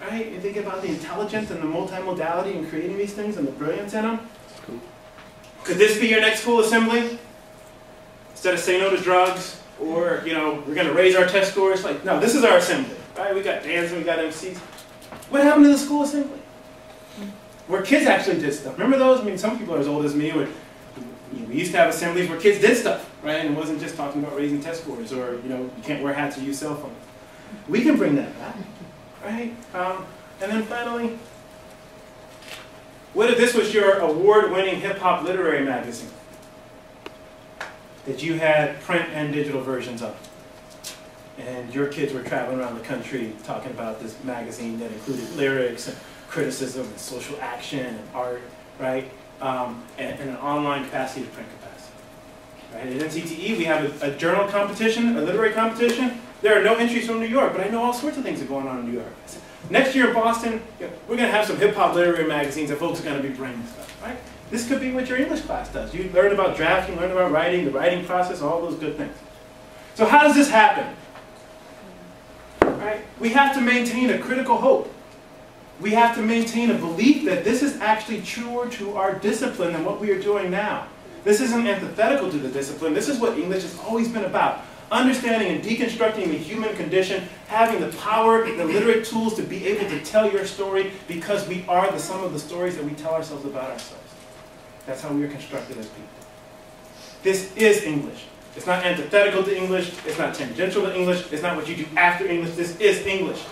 Right? You think about the intelligence and the multimodality in creating these things and the brilliance in them? Cool. Could this be your next school assembly? Instead of say no to drugs, or, you know, we're going to raise our test scores. Like, no, this is our assembly. Right? We got dancing, we got MCs. What happened to the school assembly? Where kids actually did stuff. Remember those? I mean, some people are as old as me. Where we used to have assemblies where kids did stuff, right? And it wasn't just talking about raising test scores or, you know, you can't wear hats or use cell phones. We can bring that back, right? Um, and then finally, what if this was your award-winning hip-hop literary magazine that you had print and digital versions of? And your kids were traveling around the country talking about this magazine that included lyrics and criticism and social action and art, right? Um, and, and an online capacity to print capacity. Right? At NCTE, we have a, a journal competition, a literary competition. There are no entries from New York, but I know all sorts of things are going on in New York. Next year in Boston, we're going to have some hip-hop literary magazines that folks are going to be bringing stuff, right? This could be what your English class does. You learn about drafting, learn about writing, the writing process, all those good things. So how does this happen? Right? We have to maintain a critical hope. We have to maintain a belief that this is actually truer to our discipline than what we are doing now. This isn't antithetical to the discipline. This is what English has always been about. Understanding and deconstructing the human condition, having the power, the literate tools to be able to tell your story because we are the sum of the stories that we tell ourselves about ourselves. That's how we are constructed as people. This is English. It's not antithetical to English. It's not tangential to English. It's not what you do after English. This is English.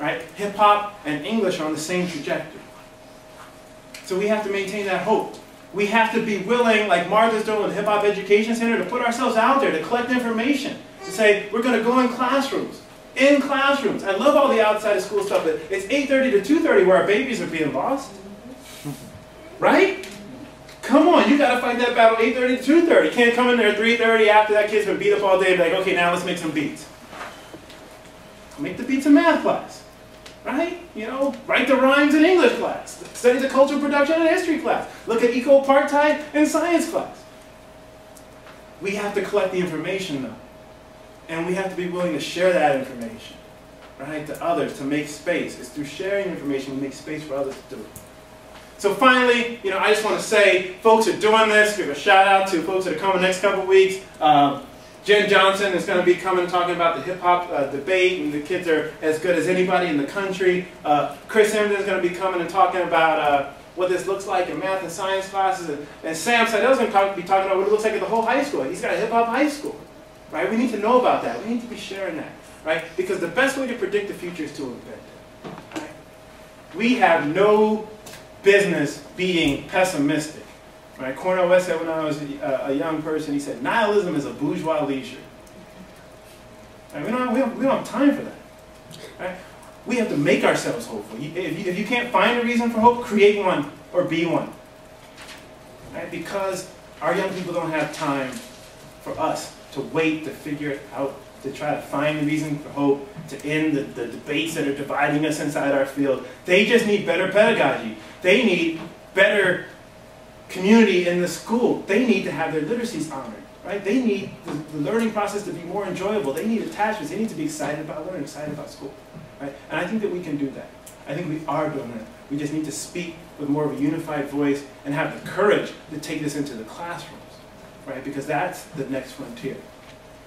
Right? Hip hop and English are on the same trajectory. So we have to maintain that hope. We have to be willing, like Martha's doing with the Hip Hop Education Center, to put ourselves out there, to collect information, to say, we're going to go in classrooms. In classrooms. I love all the outside of school stuff, but it's 8.30 to 2.30 where our babies are being lost. Right? Come on, you got to fight that battle 8.30 to 2.30. Can't come in there 3.30 after that kid's been beat up all day and be like, okay, now let's make some beats. Make the beats in math class. Right? You know, write the rhymes in English class. Study the cultural production in history class. Look at eco-apartheid in science class. We have to collect the information though. And we have to be willing to share that information. Right? To others, to make space. It's through sharing information we make space for others to do it. So finally, you know, I just want to say, folks are doing this. Give a shout out to folks that are coming next couple weeks. Um, Jen Johnson is going to be coming talking about the hip hop uh, debate, and the kids are as good as anybody in the country. Uh, Chris Emdin is going to be coming and talking about uh, what this looks like in math and science classes. And, and Sam Seidel is going to be talking about what it looks like at the whole high school. He's got a hip hop high school, right? We need to know about that. We need to be sharing that, right? Because the best way to predict the future is to invent it. Right? We have no business being pessimistic. Right? Cornel West said when I was a, a, young person, he said, nihilism is a bourgeois leisure. Right? We, don't, we, don't, we don't have time for that. Right? We have to make ourselves hopeful. If you, if you can't find a reason for hope, create one or be one. Right? Because our young people don't have time for us to wait to figure it out, to try to find a reason for hope, to end the, the debates that are dividing us inside our field. They just need better pedagogy. They need better community in the school. They need to have their literacies honored, right? They need the, the, learning process to be more enjoyable. They need attachments. They need to be excited about learning, excited about school, right? And I think that we can do that. I think we are doing that. We just need to speak with more of a unified voice and have the courage to take this into the classrooms, right? Because that's the next frontier,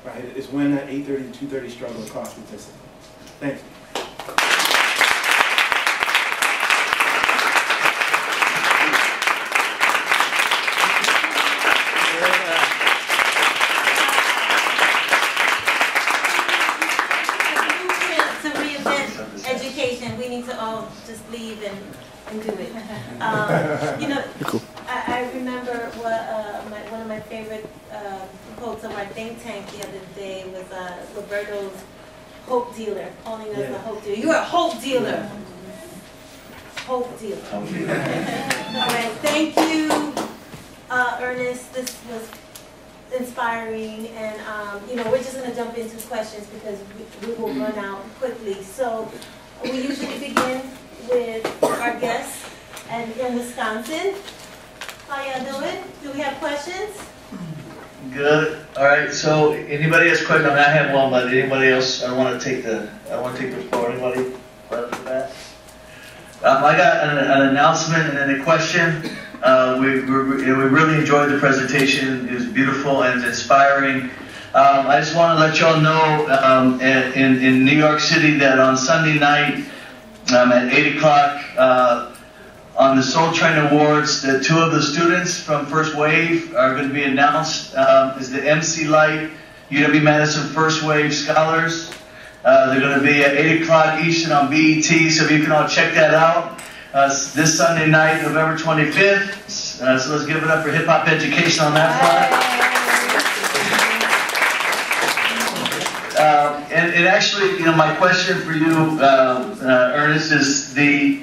right? Is when that 8:30 to 2:30 struggle across the disciplines. Thank you. And, and do it. Um, you know, cool. I, I, remember what, uh, my, one of my favorite uh, quotes of our think tank the other day was uh, Roberto's hope dealer, calling us yeah. a hope dealer. You're a hope dealer. Hope dealer. All right, thank you, uh, Ernest. This was inspiring, and, um, you know, we're just gonna jump into questions because we- we will run out quickly. So we usually begin with our guests and in Wisconsin. How y'all doing? Do we have questions? Good. All right. So anybody has questions? I mean, I have one, but anybody else? I want to take the. I want to take the floor. Anybody? Um, I got an, an announcement and then a question. Uh, we, we, we really enjoyed the presentation. It was beautiful and inspiring. Um, I just want to let y'all know um, in, in New York City that on Sunday night um, at 8 o'clock uh, on the Soul Train Awards, the two of the students from First Wave are going to be announced um, as the MC Lyte UW Madison First Wave Scholars. Uh, they're going to be at 8 o'clock Eastern on BET, so you can all check that out uh, this Sunday night, November 25th. Uh, so let's give it up for hip hop education on that front. Uh, and, and actually, you know, my question for you, uh, uh, Ernest, is the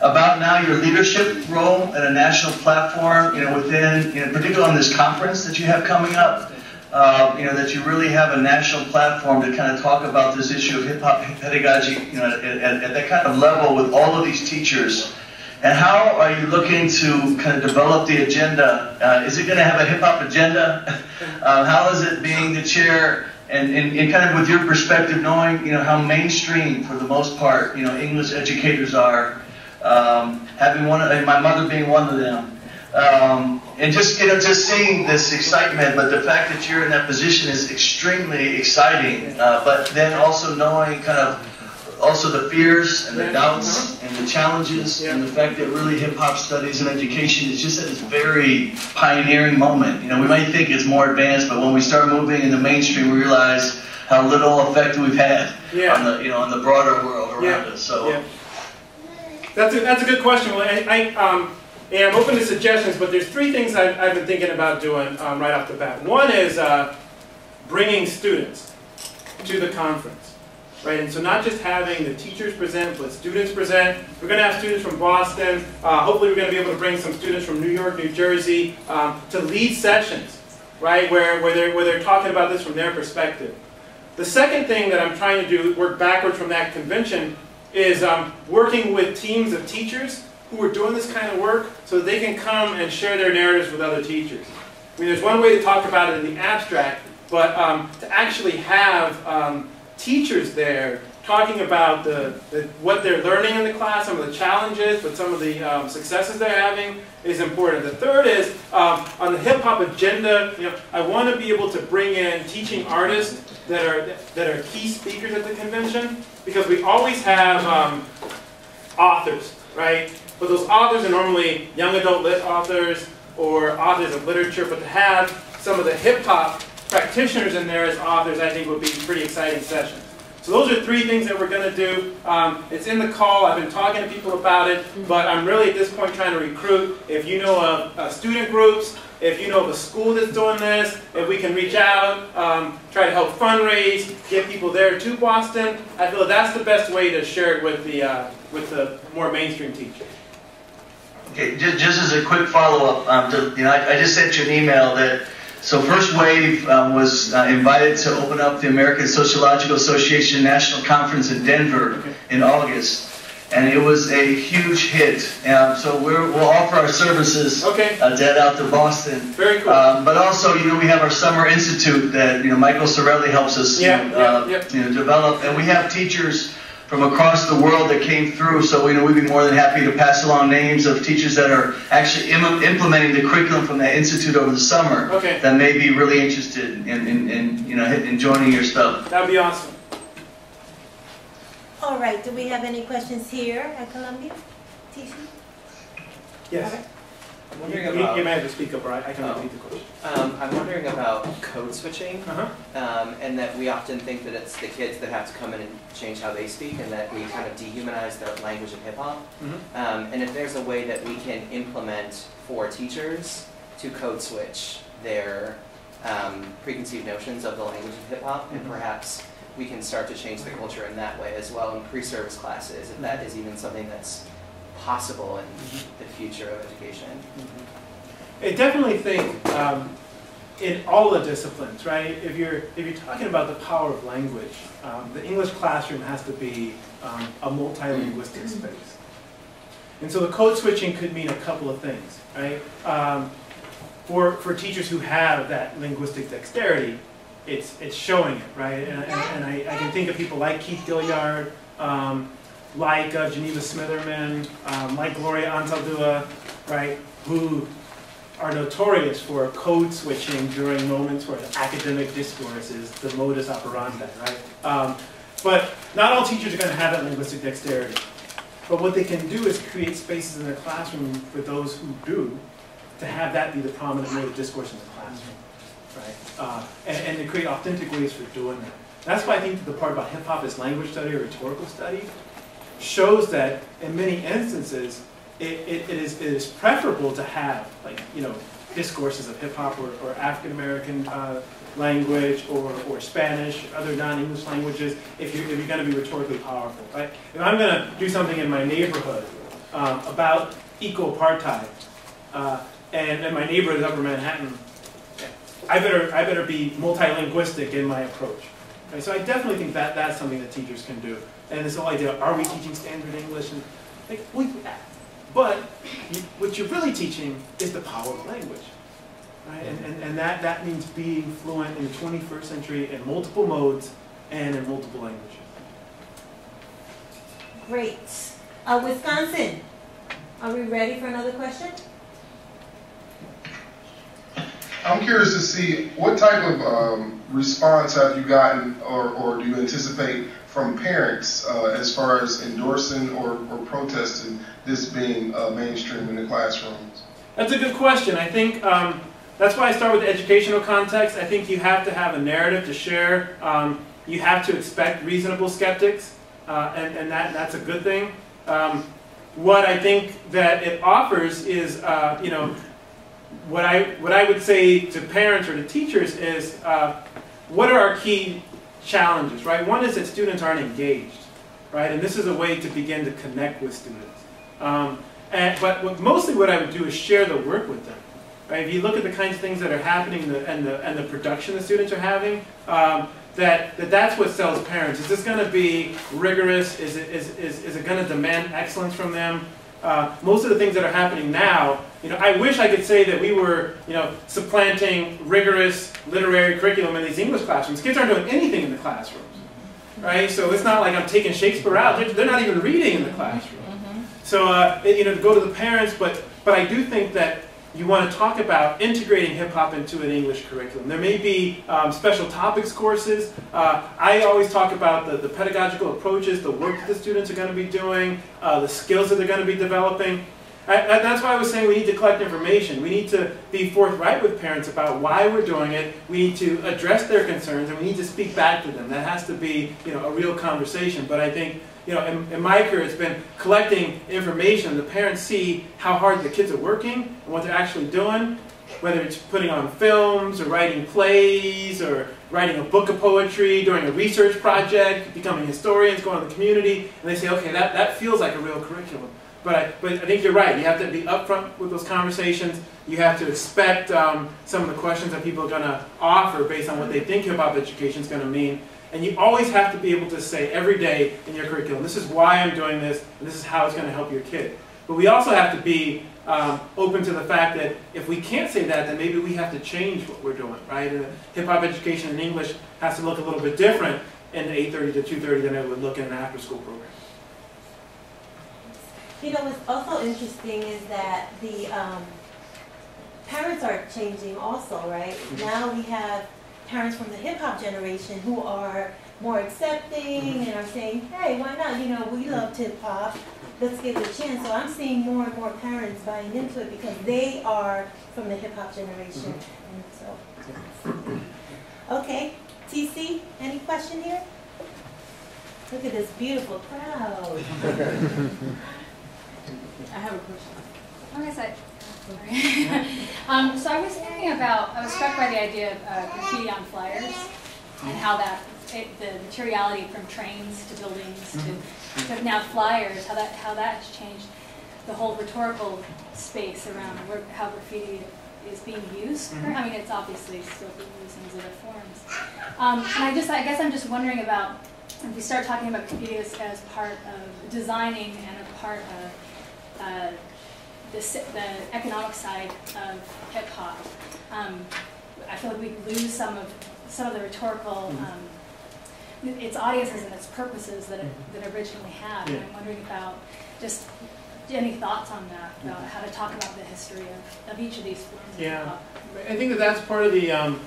about now your leadership role at a national platform, you know, within, you know, particularly on this conference that you have coming up, uh, you know, that you really have a national platform to kind of talk about this issue of hip hop pedagogy, you know, at, at, at that kind of level with all of these teachers. And how are you looking to kind of develop the agenda? Uh, is it going to have a hip hop agenda? Uh, how is it being the chair? And, and, and kind of with your perspective, knowing you know how mainstream for the most part, you know, English educators are, um, having one, of, my mother being one of them, um, and just you know just seeing this excitement. But the fact that you're in that position is extremely exciting. Uh, but then also knowing kind of also the fears and the doubts and the challenges Yeah. and the fact that really hip hop studies and education is just at this very pioneering moment. You know, we might think it's more advanced, but when we start moving in the mainstream, we realize how little effect we've had Yeah. on the you know on the broader world around Yeah. us. So. Yeah. That's a, that's a good question. Well, I, I, um, and I'm open to suggestions, but there's three things I've, I've been thinking about doing um, right off the bat. One is uh, bringing students to the conference, right? And so not just having the teachers present, but students present. We're going to have students from Boston. Uh, hopefully, we're going to be able to bring some students from New York, New Jersey um, to lead sessions, right? Where, where, they're, where they're talking about this from their perspective. The second thing that I'm trying to do, work backwards from that convention, is um, working with teams of teachers who are doing this kind of work so that they can come and share their narratives with other teachers. I mean, there's one way to talk about it in the abstract, but um, to actually have um, teachers there talking about the, the, what they're learning in the class, some of the challenges, but some of the um, successes they're having is important. The third is um, on the hip hop agenda. You know, I want to be able to bring in teaching artists that are that are key speakers at the convention because we always have um, authors, right? But those authors are normally young adult lit authors or authors of literature. But to have some of the hip hop practitioners in there as authors, I think would be pretty exciting sessions. So those are three things that we're going to do. Um, it's in the call. I've been talking to people about it, but I'm really at this point trying to recruit. If you know of uh, student groups, if you know of a school that's doing this, if we can reach out, um, try to help fundraise, get people there to Boston, I feel that's the best way to share it with the uh, with the more mainstream teachers. Okay, just, just as a quick follow-up, um, you know, I, I just sent you an email that, so First Wave um, was uh, invited to open up the American Sociological Association National Conference in Denver in August, and it was a huge hit. Um, so we're, we'll offer our services Okay, uh, to head out to Boston. very cool. Um, but also, you know, we have our summer institute that you know Michael Cirelli helps us Yeah, uh, yeah, yeah. you know develop, and we have teachers from across the world that came through. So you know, we'd be more than happy to pass along names of teachers that are actually Im- implementing the curriculum from that institute over the summer Okay. that may be really interested in, in, in you know in joining your stuff. That'd be awesome. All right, do we have any questions here at Columbia? TC? Yes. I'm wondering you- about, you may have to speak up, right? I can Oh. repeat the question. um, I'm wondering about code switching, Uh-huh. um, and that we often think that it's the kids that have to come in and change how they speak, and that we kind of dehumanize the language of hip hop. Mhm. Um, and if there's a way that we can implement for teachers to code switch their um, preconceived notions of the language of hip hop, and Mhm. perhaps we can start to change the culture in that way as well in pre-service classes, if that is even something that's possible in the future of education. I definitely think um, in all the disciplines, right? If you're if you're talking about the power of language, um, the English classroom has to be um, a multilingualistic space. And so the code switching could mean a couple of things, right? Um, for for teachers who have that linguistic dexterity, it's it's showing it, right? And, and, and I, I can think of people like Keith Gilyard, um, like uh, Geneva Smitherman, um, like Gloria Anzaldúa, right? Who are notorious for code switching during moments where the academic discourse is the modus operandi, right? Um, but not all teachers are going to have that linguistic dexterity. But what they can do is create spaces in their classroom for those who do, to have that be the prominent mode of discourse in the classroom, right? Uh, and, and to create authentic ways for doing that. That's why I think the part about hip hop is language study or rhetorical study shows that in many instances it, it, it, is, it is preferable to have like you know discourses of hip hop or, or African American uh, language or, or Spanish, other non-English languages, if you're, if you're going to be rhetorically powerful. Right? If I'm going to do something in my neighborhood um, about eco-apartheid, uh, and, and my neighborhood is Upper Manhattan, I better, I better be multilinguistic in my approach. Right? So I definitely think that that's something that teachers can do. And this whole idea, are we teaching standard English? And like, we, but you, what you're really teaching is the power of language. Right? And, and, and that, that means being fluent in the 21st century in multiple modes and in multiple languages. Great. Uh, Wisconsin, are we ready for another question? I'm curious to see what type of um, response have you gotten or, or do you anticipate from parents uh, as far as endorsing or, or protesting this being uh, mainstream in the classrooms? That's a good question. I think um, that's why I start with the educational context. I think you have to have a narrative to share. Um, you have to expect reasonable skeptics, uh, and, and that, that's a good thing. Um, what I think that it offers is, uh, you know, what I, what I would say to parents or to teachers is, uh, what are our key challenges, right? One is that students aren't engaged, right? And this is a way to begin to connect with students. Um, and, but what, mostly what I would do is share the work with them. Right? If you look at the kinds of things that are happening the, and, the, and the production the students are having, um, that, that that's what sells parents. Is this going to be rigorous? Is it, is, is, is it going to demand excellence from them? Uh, most of the things that are happening now, you know, I wish I could say that we were, you know, supplanting rigorous literary curriculum in these English classrooms. Kids aren't doing anything in the classrooms, right? So it's not like I'm taking Shakespeare out. They're, they're not even reading in the classroom. So, uh, you know, to go to the parents, but, but I do think that you want to talk about integrating hip hop into an English curriculum. There may be um, special topics courses. Uh, I always talk about the, the, pedagogical approaches, the work that the students are going to be doing, uh, the skills that they're going to be developing. I, that's why I was saying we need to collect information. We need to be forthright with parents about why we're doing it. We need to address their concerns, and we need to speak back to them. That has to be, you know, a real conversation. But I think you know, in, in, my career, it's been collecting information. The parents see how hard the kids are working and what they're actually doing, whether it's putting on films or writing plays or writing a book of poetry, doing a research project, becoming historians, going to the community, and they say, okay, that, that feels like a real curriculum. But I, but I think you're right. You have to be upfront with those conversations. You have to expect um, some of the questions that people are going to offer based on what they think hip-hop education is going to mean. And you always have to be able to say every day in your curriculum, this is why I'm doing this, and this is how it's going to help your kid. But we also have to be um, open to the fact that if we can't say that, then maybe we have to change what we're doing, right? And hip-hop education in English has to look a little bit different in the 8.30 to 2.30 than it would look in an after-school program. You know, what's also interesting is that the um, parents are changing also, right? Mm -hmm. Now we have parents from the hip hop generation who are more accepting and are saying, hey, why not? You know, we love hip hop. Let's give it a chance. So I'm seeing more and more parents buying into it because they are from the hip hop generation. And so, okay, TC, any question here? Look at this beautiful crowd. I have a question. Okay, so um, so I was thinking about, I was struck by the idea of uh, graffiti on flyers and how that, it, the materiality from trains to buildings to, to now flyers, how that, how that has changed. the whole rhetorical space around where, how graffiti is being used. Mhm. I mean, it's obviously still being used in its other forms. Um, and I just, I guess I'm just wondering about if we start talking about graffiti as, as part of designing and a part of uh, the, the economic side of hip hop. Um, I feel like we lose some of some of the rhetorical. Mhm. Um, its audiences and its purposes that it, that it originally had. And I'm wondering about just any thoughts on that, about how to talk about the history of, of each of these forms Yeah. I think that that's part of the um,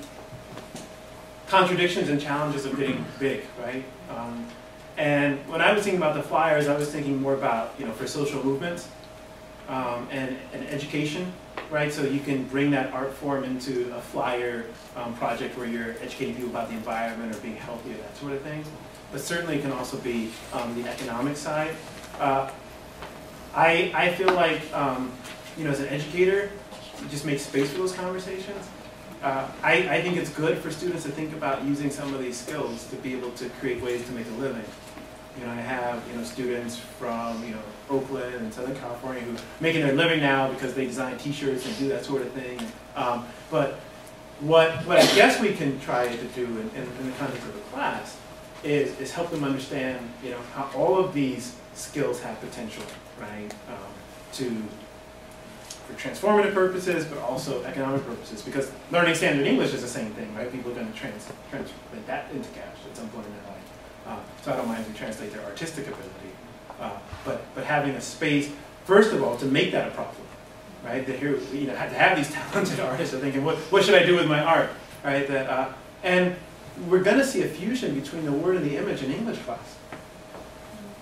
contradictions and challenges of getting big, right? Um, and when I was thinking about the flyers, I was thinking more about, you know, for social movements um, and, and education, right? So you can bring that art form into a flyer um, project where you're educating people about the environment or being healthy or that sort of thing. But certainly it can also be um, the economic side. Uh, I, I feel like, um, you know, as an educator, you just make space for those conversations. Uh, I, I think it's good for students to think about using some of these skills to be able to create ways to make a living. You know, I have, you know, students from, you know, Oakland and Southern California who are making their living now because they design t-shirts and do that sort of thing. Um, but what, what I guess we can try to do in, in, in the context of the class is, is help them understand, you know, how all of these skills have potential, right, um, to for transformative purposes, but also economic purposes, because learning standard English is the same thing, right? People are going to trans, translate that into cash at some point in their life. Uh, so I don't mind if we translate their artistic ability, uh, but but having a space, first of all, to make that a problem, right? That here, you know, to have these talented artists are thinking, what what should I do with my art, right? That uh, and we're going to see a fusion between the word and the image in English class.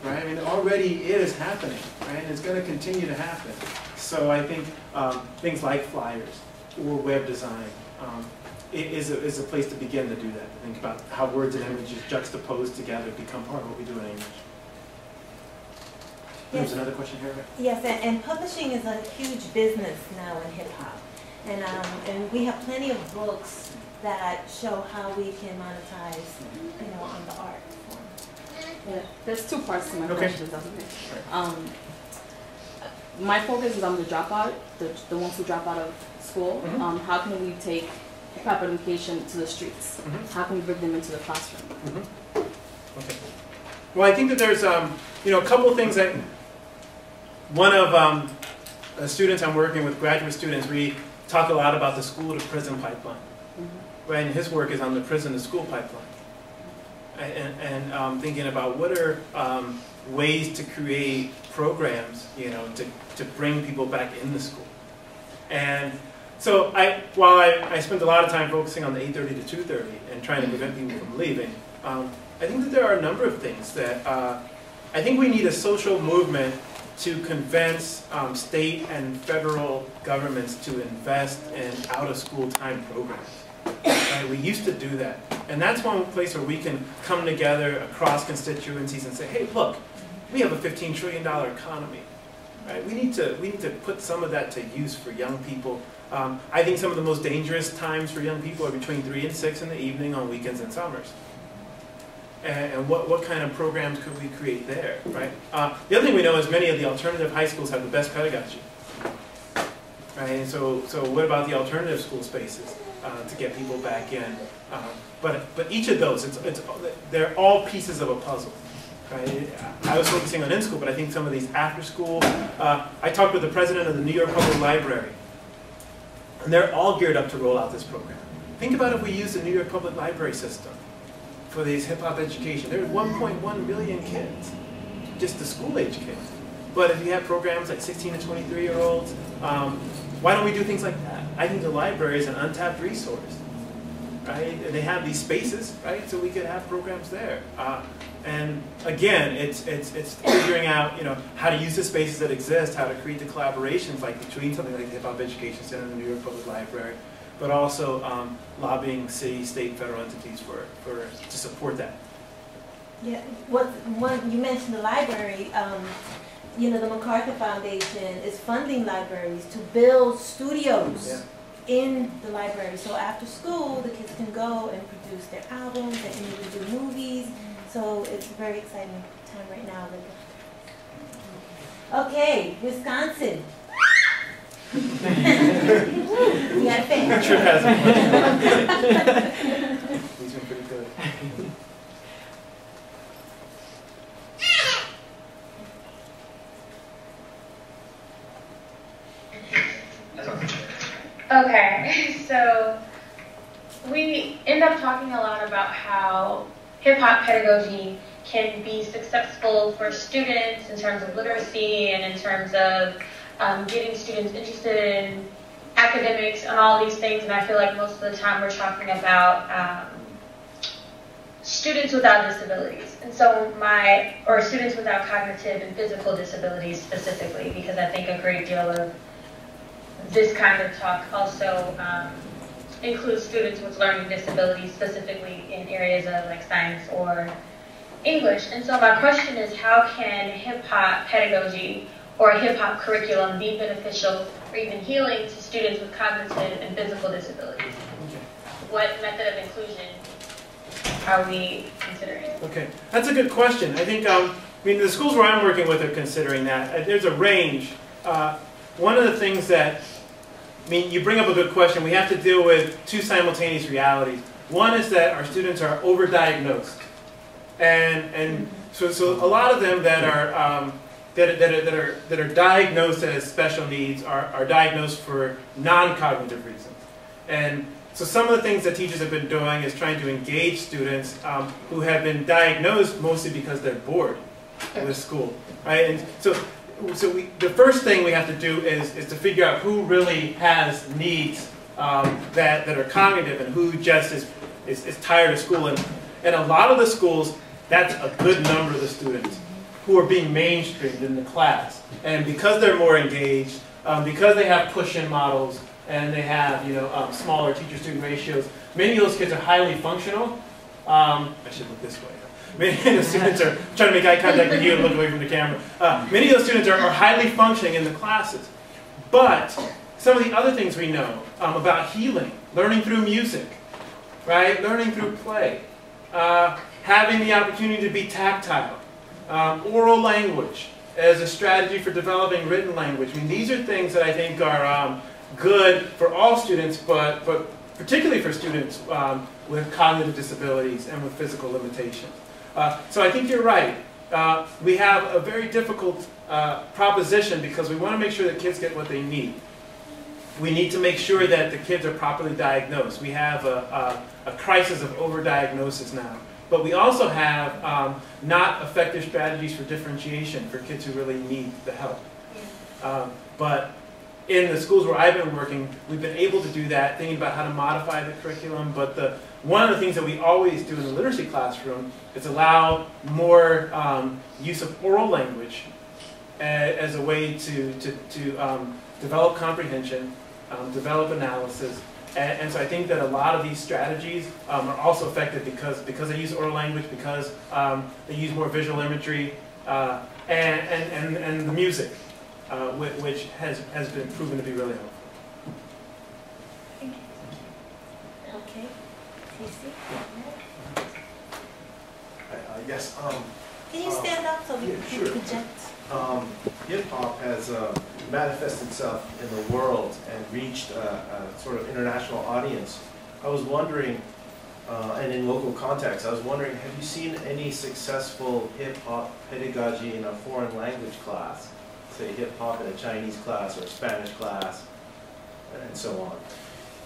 Right? I mean, it already is happening, right? And it's going to continue to happen. So I think um, things like flyers or web design um, is, a, is a place to begin to do that. To think about how words and images juxtaposed together become part of what we do in English. There's Yes. another question here. Yes, and, and publishing is a huge business now in hip hop. And, um, and we have plenty of books that show how we can monetize, you know, on the art form. Yeah, there's two parts to my Okay. question. that's okay. Um, my focus is on the dropout, the, the ones who drop out of school. Mhm. Um, how can we take hip hop education to the streets? Mhm. How can we bring them into the classroom? Okay. Well, I think that there's, um, you know, a couple of things that one of um, the students I'm working with, graduate students, we talk a lot about the school to prison pipeline. Right, and his work is on the prison to school pipeline. And, and um, thinking about what are um, ways to create programs, you know, to, to bring people back in the school. And so I, while I, I spent a lot of time focusing on the 8.30 to 2.30 and trying to prevent people from leaving, um, I think that there are a number of things that uh, I think we need a social movement to convince um, state and federal governments to invest in out-of-school time programs. Right? We used to do that. And that's one place where we can come together across constituencies and say, hey, look, we have a $15 trillion economy. Right? We, need to, we need to put some of that to use for young people. Um, I think some of the most dangerous times for young people are between 3 and 6 in the evening on weekends and summers. And, and what, what kind of programs could we create there, right? Uh, the other thing we know is many of the alternative high schools have the best pedagogy. Right, and so, so what about the alternative school spaces uh, to get people back in? Um, but, but each of those, it's, it's, they're all pieces of a puzzle. Right? I was focusing on in-school, but I think some of these after-school, uh, I talked with the president of the New York Public Library, and they're all geared up to roll out this program. Think about if we use the New York Public Library system for these hip-hop education. There's 1.1 million kids, just the school-age kids. But if you have programs like 16 to 23 year olds, um, why don't we do things like that? I think the library is an untapped resource, right? And they have these spaces, right? So we could have programs there. Uh, and again, it's, it's, it's figuring out, you know, how to use the spaces that exist, how to create the collaborations like between something like the Hip Hop Education Center and the New York Public Library, but also um, lobbying city, state, federal entities for, for, to support that. Yeah, what, one, you mentioned the library, um, you know, the MacArthur Foundation is funding libraries to build studios Yeah. in the library. So after school, the kids can go and produce their albums, they can even do movies. So it's a very exciting time right now. Okay, Wisconsin. You a fan. Has a He's been pretty good. Okay, so we end up talking a lot about how hip hop pedagogy can be successful for students in terms of literacy and in terms of um, getting students interested in academics and all these things. And I feel like most of the time we're talking about um, students without disabilities. And so my, or students without cognitive and physical disabilities specifically, because I think a great deal of this kind of talk also um, includes students with learning disabilities, specifically in areas of like science or English. And so my question is, how can hip hop pedagogy or a hip hop curriculum be beneficial or even healing to students with cognitive and physical disabilities? What method of inclusion are we considering? Okay, that's a good question. I think, um, I mean, the schools where I'm working with are considering that. Uh, There's a range. Uh, one of the things that, I mean, you bring up a good question. We have to deal with two simultaneous realities. One is that our students are overdiagnosed. And, and so, so a lot of them that are, um, that, that, are, that, are, that are diagnosed as special needs are, are diagnosed for non-cognitive reasons. And so some of the things that teachers have been doing is trying to engage students um, who have been diagnosed mostly because they're bored with school, right? And so, so we, the first thing we have to do is, is to figure out who really has needs um, that, that are cognitive and who just is, is, is tired of school. And, and a lot of the schools, that's a good number of the students who are being mainstreamed in the class. And because they're more engaged, um, because they have push-in models, and they have you know um, smaller teacher-student ratios. Many of those kids are highly functional. Um, I should look this way. Many of the students are trying to make eye contact with you and look away from the camera. Uh, many of those students are, are, highly functioning in the classes. But some of the other things we know um, about healing, learning through music, right? Learning through play, uh, having the opportunity to be tactile, um, oral language as a strategy for developing written language. I mean, these are things that I think are um, good for all students, but, but particularly for students um, with cognitive disabilities and with physical limitations. Uh, so I think you're right. Uh, we have a very difficult uh, proposition because we want to make sure that kids get what they need. We need to make sure that the kids are properly diagnosed. We have a, a, a crisis of overdiagnosis now. But we also have um, not effective strategies for differentiation for kids who really need the help. Um, but in the schools where I've been working, we've been able to do that, thinking about how to modify the curriculum. But the, one of the things that we always do in the literacy classroom is allow more um, use of oral language as, as a way to, to, to um, develop comprehension, um, develop analysis. And, and, so I think that a lot of these strategies um, are also effective because, because they use oral language, because um, they use more visual imagery, uh, and, and, and, and the music uh, which has, has been proven to be really helpful. Okay. I, I guess, um, Can you stand up so we yeah, can sure. project? Um, hip hop has uh, manifested itself in the world and reached a, a sort of international audience. I was wondering, uh, and in local context, I was wondering, have you seen any successful hip hop pedagogy in a foreign language class? say hip hop in a Chinese class or a Spanish class, and so on.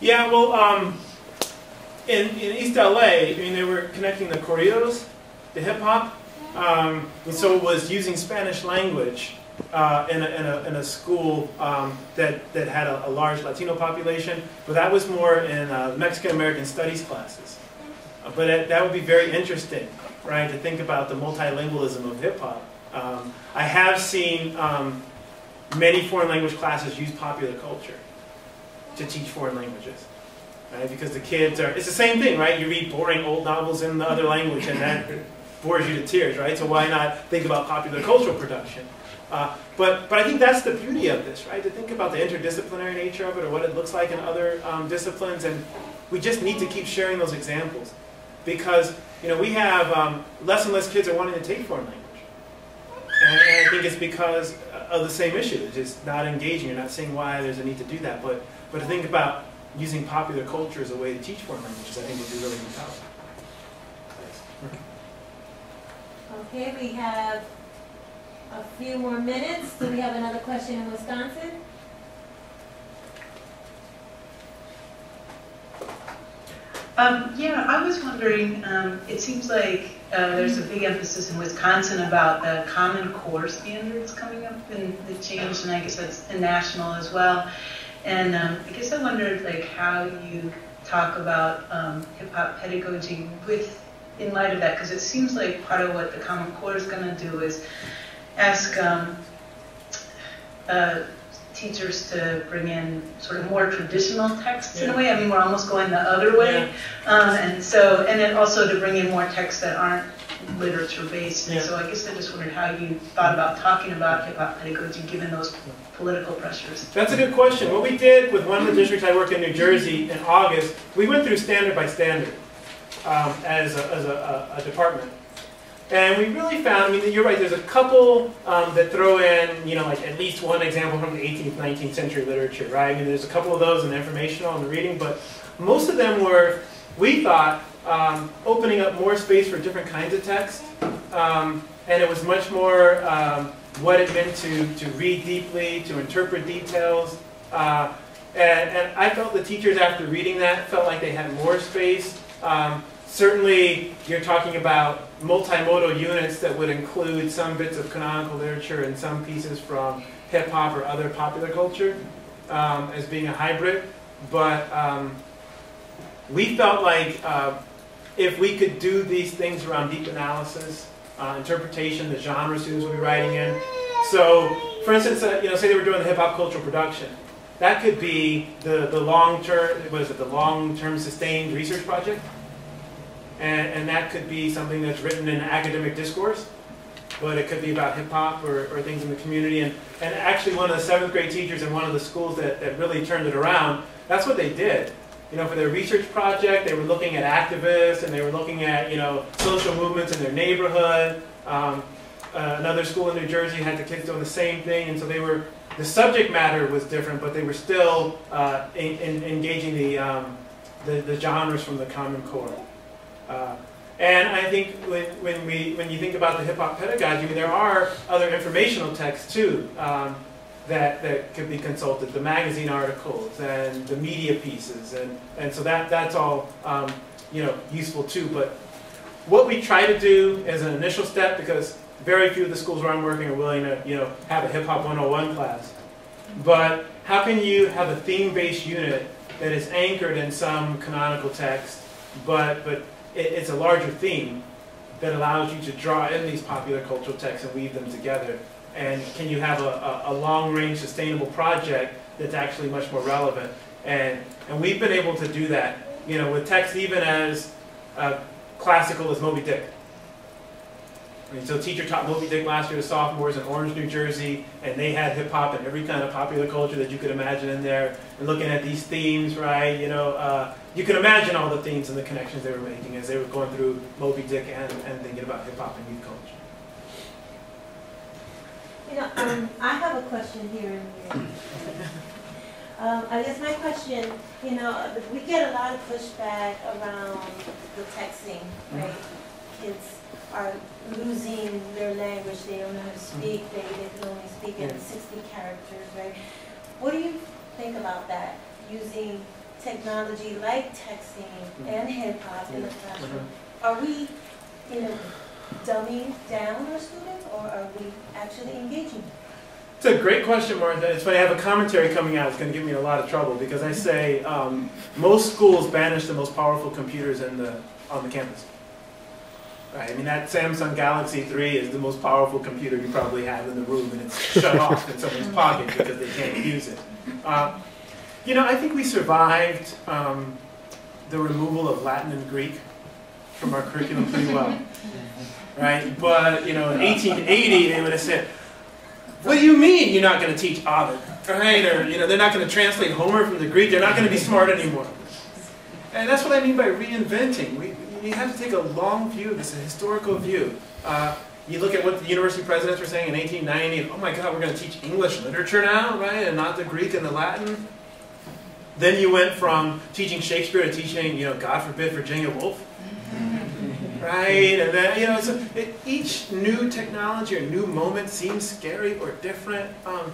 Yeah, well, um, in, in East LA, I mean, they were connecting the corridos, the hip hop, um, and so it was using Spanish language uh, in, a, in, a, in, a, school um, that, that had a, a, large Latino population, but that was more in uh, Mexican American studies classes. Uh, but it, that would be very interesting, right, to think about the multilingualism of hip hop. Um, I have seen um, many foreign language classes use popular culture to teach foreign languages. Right? Because the kids are, it's the same thing, right? You read boring old novels in the other language and that bores you to tears, right? So why not think about popular cultural production? Uh, but, but I think that's the beauty of this, right? To think about the interdisciplinary nature of it or what it looks like in other um, disciplines. And we just need to keep sharing those examples. Because, you know, we have um, less and less kids are wanting to take foreign language. And, and I think it's because of the same issue. It's just not engaging. You're not seeing why there's a need to do that. But but to think about using popular culture as a way to teach foreign languages, I think would be really compelling. Okay, we have a few more minutes. Do we have another question in Wisconsin? Um, yeah, I was wondering, um, it seems like uh, there's a big emphasis in Wisconsin about the Common Core standards coming up and the change, and I guess that's national as well. And um, I guess I wondered like how you talk about um, hip hop pedagogy with in light of that, because it seems like part of what the Common Core is going to do is ask um, uh, teachers to bring in sort of more traditional texts in a way. I mean, we're almost going the other way. Um, and so, and then also to bring in more texts that aren't literature based. Yeah. so I guess I just wondered how you thought about talking about hip hop pedagogy given those political pressures. That's a good question. What we did with one of the districts I worked in New Jersey in August, we went through standard by standard um, as, a, as a, a, department. And we really found, I mean, you're right, there's a couple um, that throw in, you know, like at least one example from the 18th, 19th century literature, right? I mean, there's a couple of those in the informational and the reading, but most of them were, we thought, um, opening up more space for different kinds of text. Um, and it was much more um, what it meant to, to read deeply, to interpret details. Uh, and, and I felt the teachers, after reading that, felt like they had more space. Um, certainly, you're talking about multimodal units that would include some bits of canonical literature and some pieces from hip hop or other popular culture um, as being a hybrid. But um, we felt like uh, if we could do these things around deep analysis, uh, interpretation, the genre students will be writing in. So, for instance, uh, you know, say they were doing the hip hop cultural production. That could be the, the long term, what is it, the long term sustained research project. And, and that could be something that's written in academic discourse, but it could be about hip hop or, or things in the community. And, and actually, one of the seventh grade teachers in one of the schools that, that really turned it around, that's what they did. You know, for their research project, they were looking at activists and they were looking at, you know, social movements in their neighborhood. Um, uh, another school in New Jersey had the kids doing the same thing, and so they were, the subject matter was different, but they were still uh, in, in, engaging the, um, the, the genres from the Common Core. Uh, and I think when, when, we, when you think about the hip hop pedagogy, there are other informational texts too um, that, that could be consulted, the magazine articles and the media pieces, and, and so that, that's all um, you know, useful too. But what we try to do as an initial step, because very few of the schools where I'm working are willing to you know, have a hip hop 101 class, but how can you have a theme-based unit that is anchored in some canonical text, but, but it, it's a larger theme that allows you to draw in these popular cultural texts and weave them together. And can you have a, a, a long-range sustainable project that's actually much more relevant? And, and we've been able to do that, you know, with texts even as uh, classical as Moby Dick. Mean, so teacher taught Moby Dick last year to sophomores in Orange, New Jersey, and they had hip hop and every kind of popular culture that you could imagine in there. And looking at these themes, right? You know, uh, you can imagine all the themes and the connections they were making as they were going through Moby Dick and, and thinking about hip hop and youth culture. You know, um, I have a question here in here. Um, I guess my question, you know, we get a lot of pushback around the texting, right? Kids are losing their language, they don't know how to speak, mm-hmm. they, they can only speak in sixty characters, right? What do you think about that, using technology like texting mm-hmm. and hip hop in the classroom? Mm-hmm. Are we, you know, dumbing down our students, or are we actually engaging? It's a great question, Martha. It's funny, I have a commentary coming out. It's going to get me in a lot of trouble because I say um, most schools banish the most powerful computers in the, on the campus. Right? I mean, that Samsung Galaxy 3 is the most powerful computer you probably have in the room, and it's shut off in someone's pocket because they can't use it. Uh, you know, I think we survived um, the removal of Latin and Greek from our curriculum pretty well. Right? But, you know, in 1880, they would have said, what do you mean you're not going to teach Ovid? Right? Or, you know, they're not going to translate Homer from the Greek. They're not going to be smart anymore. And that's what I mean by reinventing. We, we have to take a long view, this a historical view. Uh, you look at what the university presidents were saying in 1890, oh my God, we're going to teach English literature now, right, and not the Greek and the Latin. Then you went from teaching Shakespeare to teaching, you know, God forbid, Virginia Woolf. Right? And then, you know, so it, each new technology or new moment seems scary or different. Um,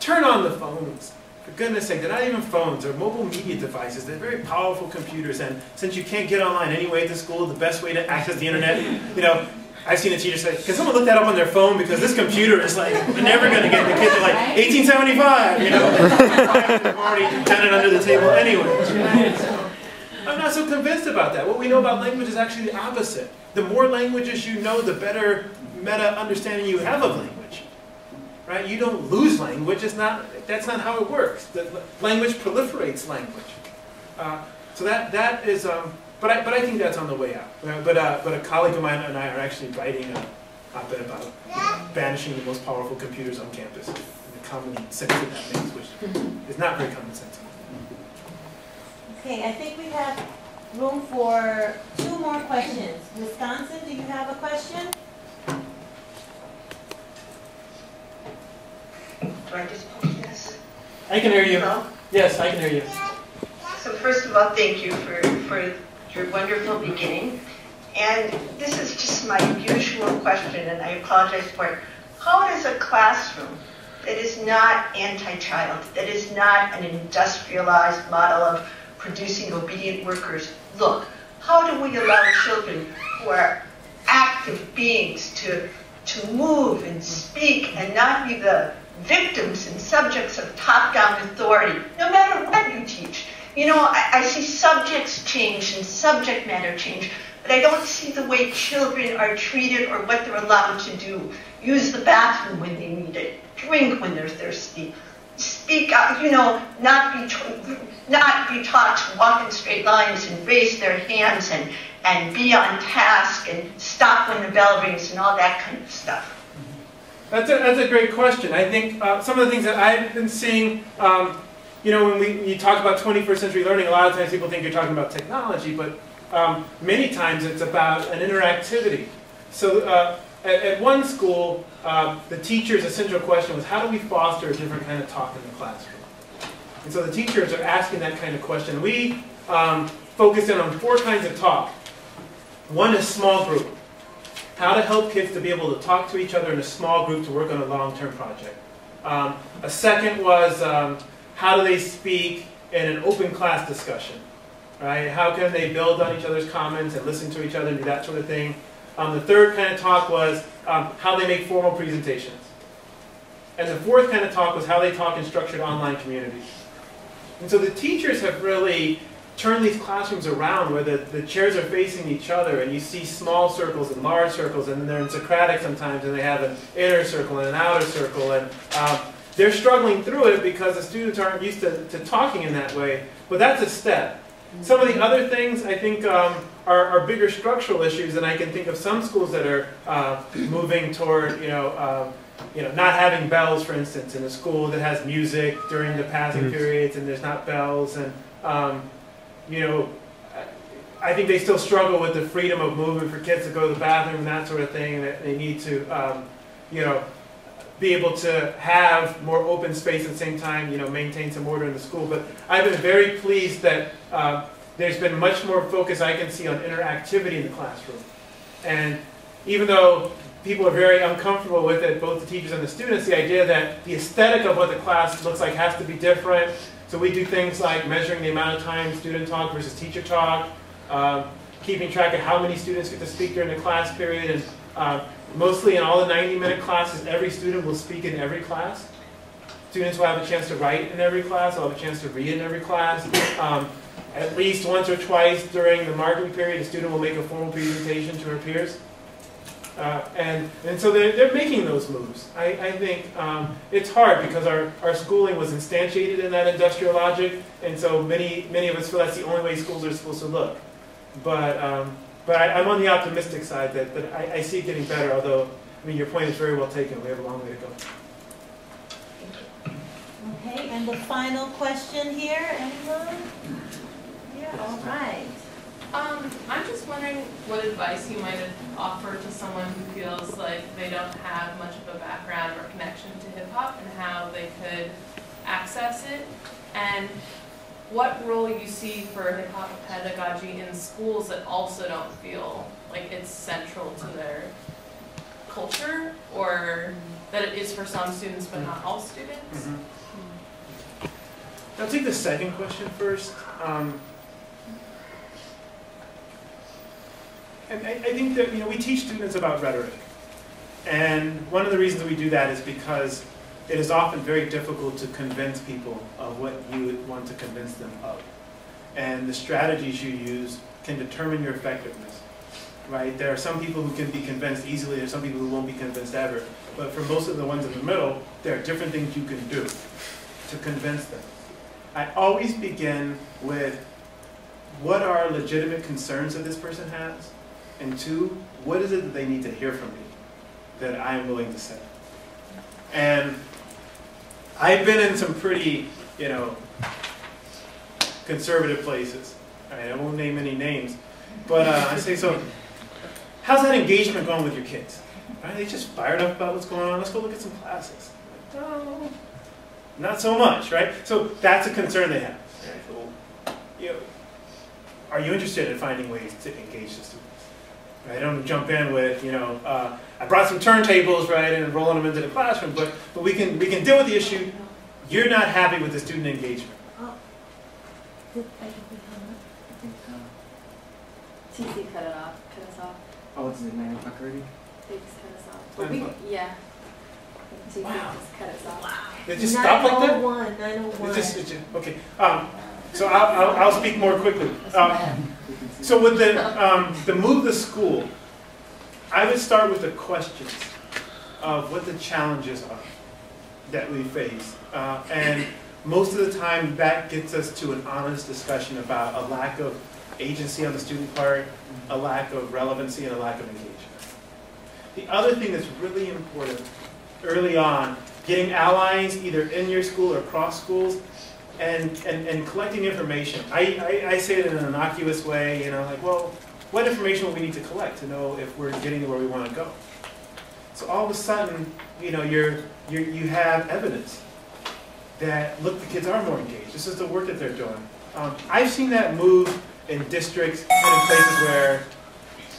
turn on the phones. For goodness sake, they're not even phones, they're mobile media devices. They're very powerful computers. And since you can't get online anyway at the school, the best way to access the internet, you know, I've seen a teacher say, can someone look that up on their phone because this computer is like, we're never going to get the kids are like, 1875, you know. They've already done it under the table anyway. I'm not so convinced about that. What we know about language is actually the opposite. The more languages you know, the better meta understanding you have of language. Right? You don't lose language. It's not, that's not how it works. The language proliferates language. Uh, so that, that is, um, but I, but I think that's on the way out. Uh, but, uh, but a colleague of mine and I are actually writing a op-ed about banishing the most powerful computers on campus. The common sense that that makes, which is not very common sense. Okay, I think we have room for two more questions. Wisconsin, do you have a question? Do I just post this? I can hear you. Hello? Yes, I can hear you. So first of all, thank you for, for your wonderful beginning. And this is just my usual question, and I apologize for it. How does a classroom that is not anti-child, that is not an industrialized model of producing obedient workers look? How do we allow children who are active beings to, to move and speak and not be the victims and subjects of top-down authority, no matter what you teach? You know, I, I see subjects change and subject matter change, but I don't see the way children are treated or what they're allowed to do. Use the bathroom when they need it, drink when they're thirsty, speak out, you know, not be, not be taught to walk in straight lines and raise their hands and, and be on task and stop when the bell rings and all that kind of stuff. That's a, that's a great question. I think uh, some of the things that I've been seeing, um, you know, when we you talk about 21st century learning, a lot of times people think you're talking about technology, but um, many times it's about an interactivity. So uh, at, at, one school, um, the teacher's essential question was, how do we foster a different kind of talk in the classroom? And so the teachers are asking that kind of question. We um, focus in on four kinds of talk. One is small group. How to help kids to be able to talk to each other in a small group to work on a long-term project. Um, a second was um, how do they speak in an open class discussion? Right? How can they build on each other's comments and listen to each other and do that sort of thing? Um, the third kind of talk was um, how they make formal presentations. And the fourth kind of talk was how they talk in structured online communities. And so the teachers have really turned these classrooms around where the, the chairs are facing each other and you see small circles and large circles and they're in Socratic sometimes and they have an inner circle and an outer circle and um, they're struggling through it because the students aren't used to, to talking in that way. But that's a step. Some of the other things I think um, are, are, bigger structural issues, and I can think of some schools that are uh, moving toward, you know, uh, you know, not having bells, for instance, in a school that has music during the passing mm-hmm. periods, and there's not bells, and um, you know, I think they still struggle with the freedom of movement for kids to go to the bathroom and that sort of thing, that they need to, um, you know, be able to have more open space at the same time, you know, maintain some order in the school. But I've been very pleased that uh, there's been much more focus I can see on interactivity in the classroom. And even though people are very uncomfortable with it, both the teachers and the students, the idea that the aesthetic of what the class looks like has to be different. So we do things like measuring the amount of time student talk versus teacher talk, uh, keeping track of how many students get to speak during the class period, and uh, Mostly in all the 90-minute classes, every student will speak in every class. Students will have a chance to write in every class, will have a chance to read in every class. Um, at least once or twice during the marking period, a student will make a formal presentation to her peers. Uh, and, and so they're, they're making those moves. I, I think um, it's hard because our, our schooling was instantiated in that industrial logic, and so many, many of us feel that's the only way schools are supposed to look. But um, but I, am on the optimistic side that, that I, I, see it getting better, although, I mean, your point is very well taken. We have a long way to go. Okay, and the final question here, anyone? Yeah, all right. Um, I'm just wondering what advice you might offer to someone who feels like they don't have much of a background or connection to hip hop and how they could access it, and what role you see for hip hop pedagogy in schools that also don't feel like it's central to their culture, or that it is for some students but not all students. I'll take the second question first. Um, and I, I think that you know we teach students about rhetoric, and one of the reasons we do that is because it is often very difficult to convince people of what you want to convince them of, and the strategies you use can determine your effectiveness. Right? There are some people who can be convinced easily, are some people who won't be convinced ever. But for most of the ones in the middle, there are different things you can do to convince them. I always begin with what are legitimate concerns that this person has, and two, what is it that they need to hear from me that I am willing to say? And I've been in some pretty, you know, conservative places. Right? I won't name any names, but uh, I say so. How's that engagement going with your kids? Are they just fired up about what's going on? Let's go look at some classes. No, not so much, right? So that's a concern they have. Right? You know, are you interested in finding ways to engage students? Right? I don't jump in with, you know, uh, I brought some turntables, right, and rolling them into the classroom, but, but we, can, we can deal with the issue. You're not happy with the student engagement. Oh. I think we hung up? TC cut it off, cut us off. Oh, it's at nine o'clock already? They just cut us off. But we, yeah. TC just cut us off. It just stopped like that? 901, 901. It just, it just, okay. Um, so I'll, I'll, I'll speak more quickly. Um, so with the, um, the move to school, I would start with the questions of what the challenges are that we face. Uh, and most of the time that gets us to an honest discussion about a lack of agency on the student part, a lack of relevancy, and a lack of engagement. The other thing that's really important early on, getting allies either in your school or across schools, and, and, and collecting information. I, I, I say it in an innocuous way, you know, like, well, what information will we need to collect to know if we're getting to where we want to go? So all of a sudden, you know, you're, you're, you have evidence that, look, the kids are more engaged. This is the work that they're doing. Um, I've seen that move in districts and in places where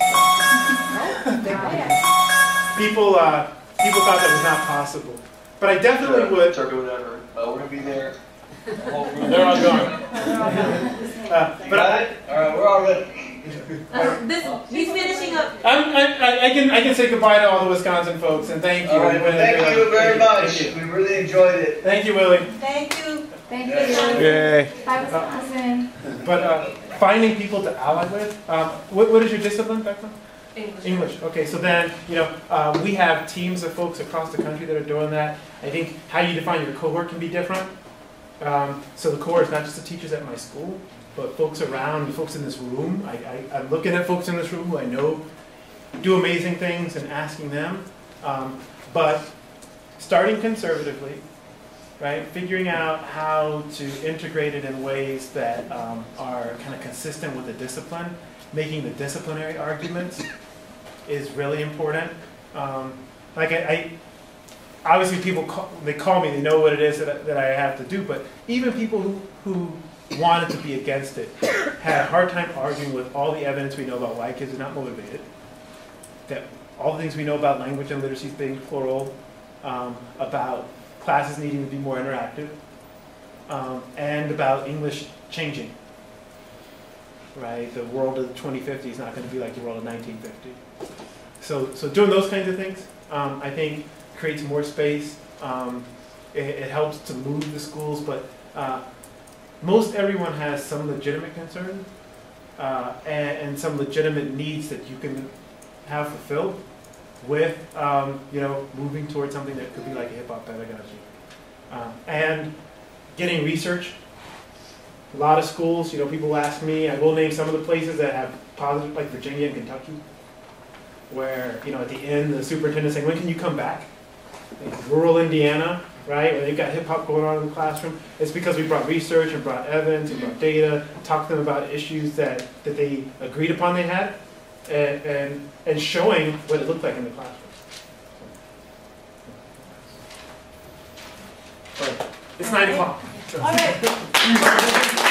people, uh, people thought that was not possible. But I definitely would. Whatever. Uh, we're gonna be there. They're all going. Uh, but I, All right, we're all ready. Uh, this, he's finishing up. I'm, I, I- I can I can say goodbye to all the Wisconsin folks and thank you. All right, well, thank you very much. You, We really enjoyed it. Thank you Willie. Thank you. Thank you. Yay. Bye, Wisconsin. But uh, finding people to ally with. Um, what, what is your discipline back then? English. English. Okay, so then you know uh, we have teams of folks across the country that are doing that. I think how you define your cohort can be different. Um, so the core is not just the teachers at my school, but folks around, folks in this room. I, I, I'm looking at folks in this room who I know do amazing things and asking them. Um, but starting conservatively, right? Figuring out how to integrate it in ways that um, are kind of consistent with the discipline, making the disciplinary arguments is really important. Um, like I, I, obviously people call, they call me, they know what it is that I, that I have to do, but even people who, who wanted to be against it had a hard time arguing with all the evidence we know about why kids are not motivated, that all the things we know about language and literacy being plural, um, about classes needing to be more interactive, um, and about English changing. Right, the world of the 2050 is not going to be like the world of 1950. So, so doing those kinds of things, um, I think, creates more space. Um, it, it helps to move the schools, but uh, most everyone has some legitimate concern uh, and, and some legitimate needs that you can have fulfilled with, um, you know, moving towards something that could be like a hip hop pedagogy. Um, and getting research. A lot of schools, you know, people ask me, I will name some of the places that have positive, like Virginia and Kentucky, where, you know, at the end, the superintendent saying, when can you come back? Like rural Indiana, right? where they've got hip hop going on in the classroom, it's because we brought research and brought evidence and brought data, talked to them about issues that, that they agreed upon they had, and, and, and showing what it looked like in the classroom. But it's nine o'clock. All right.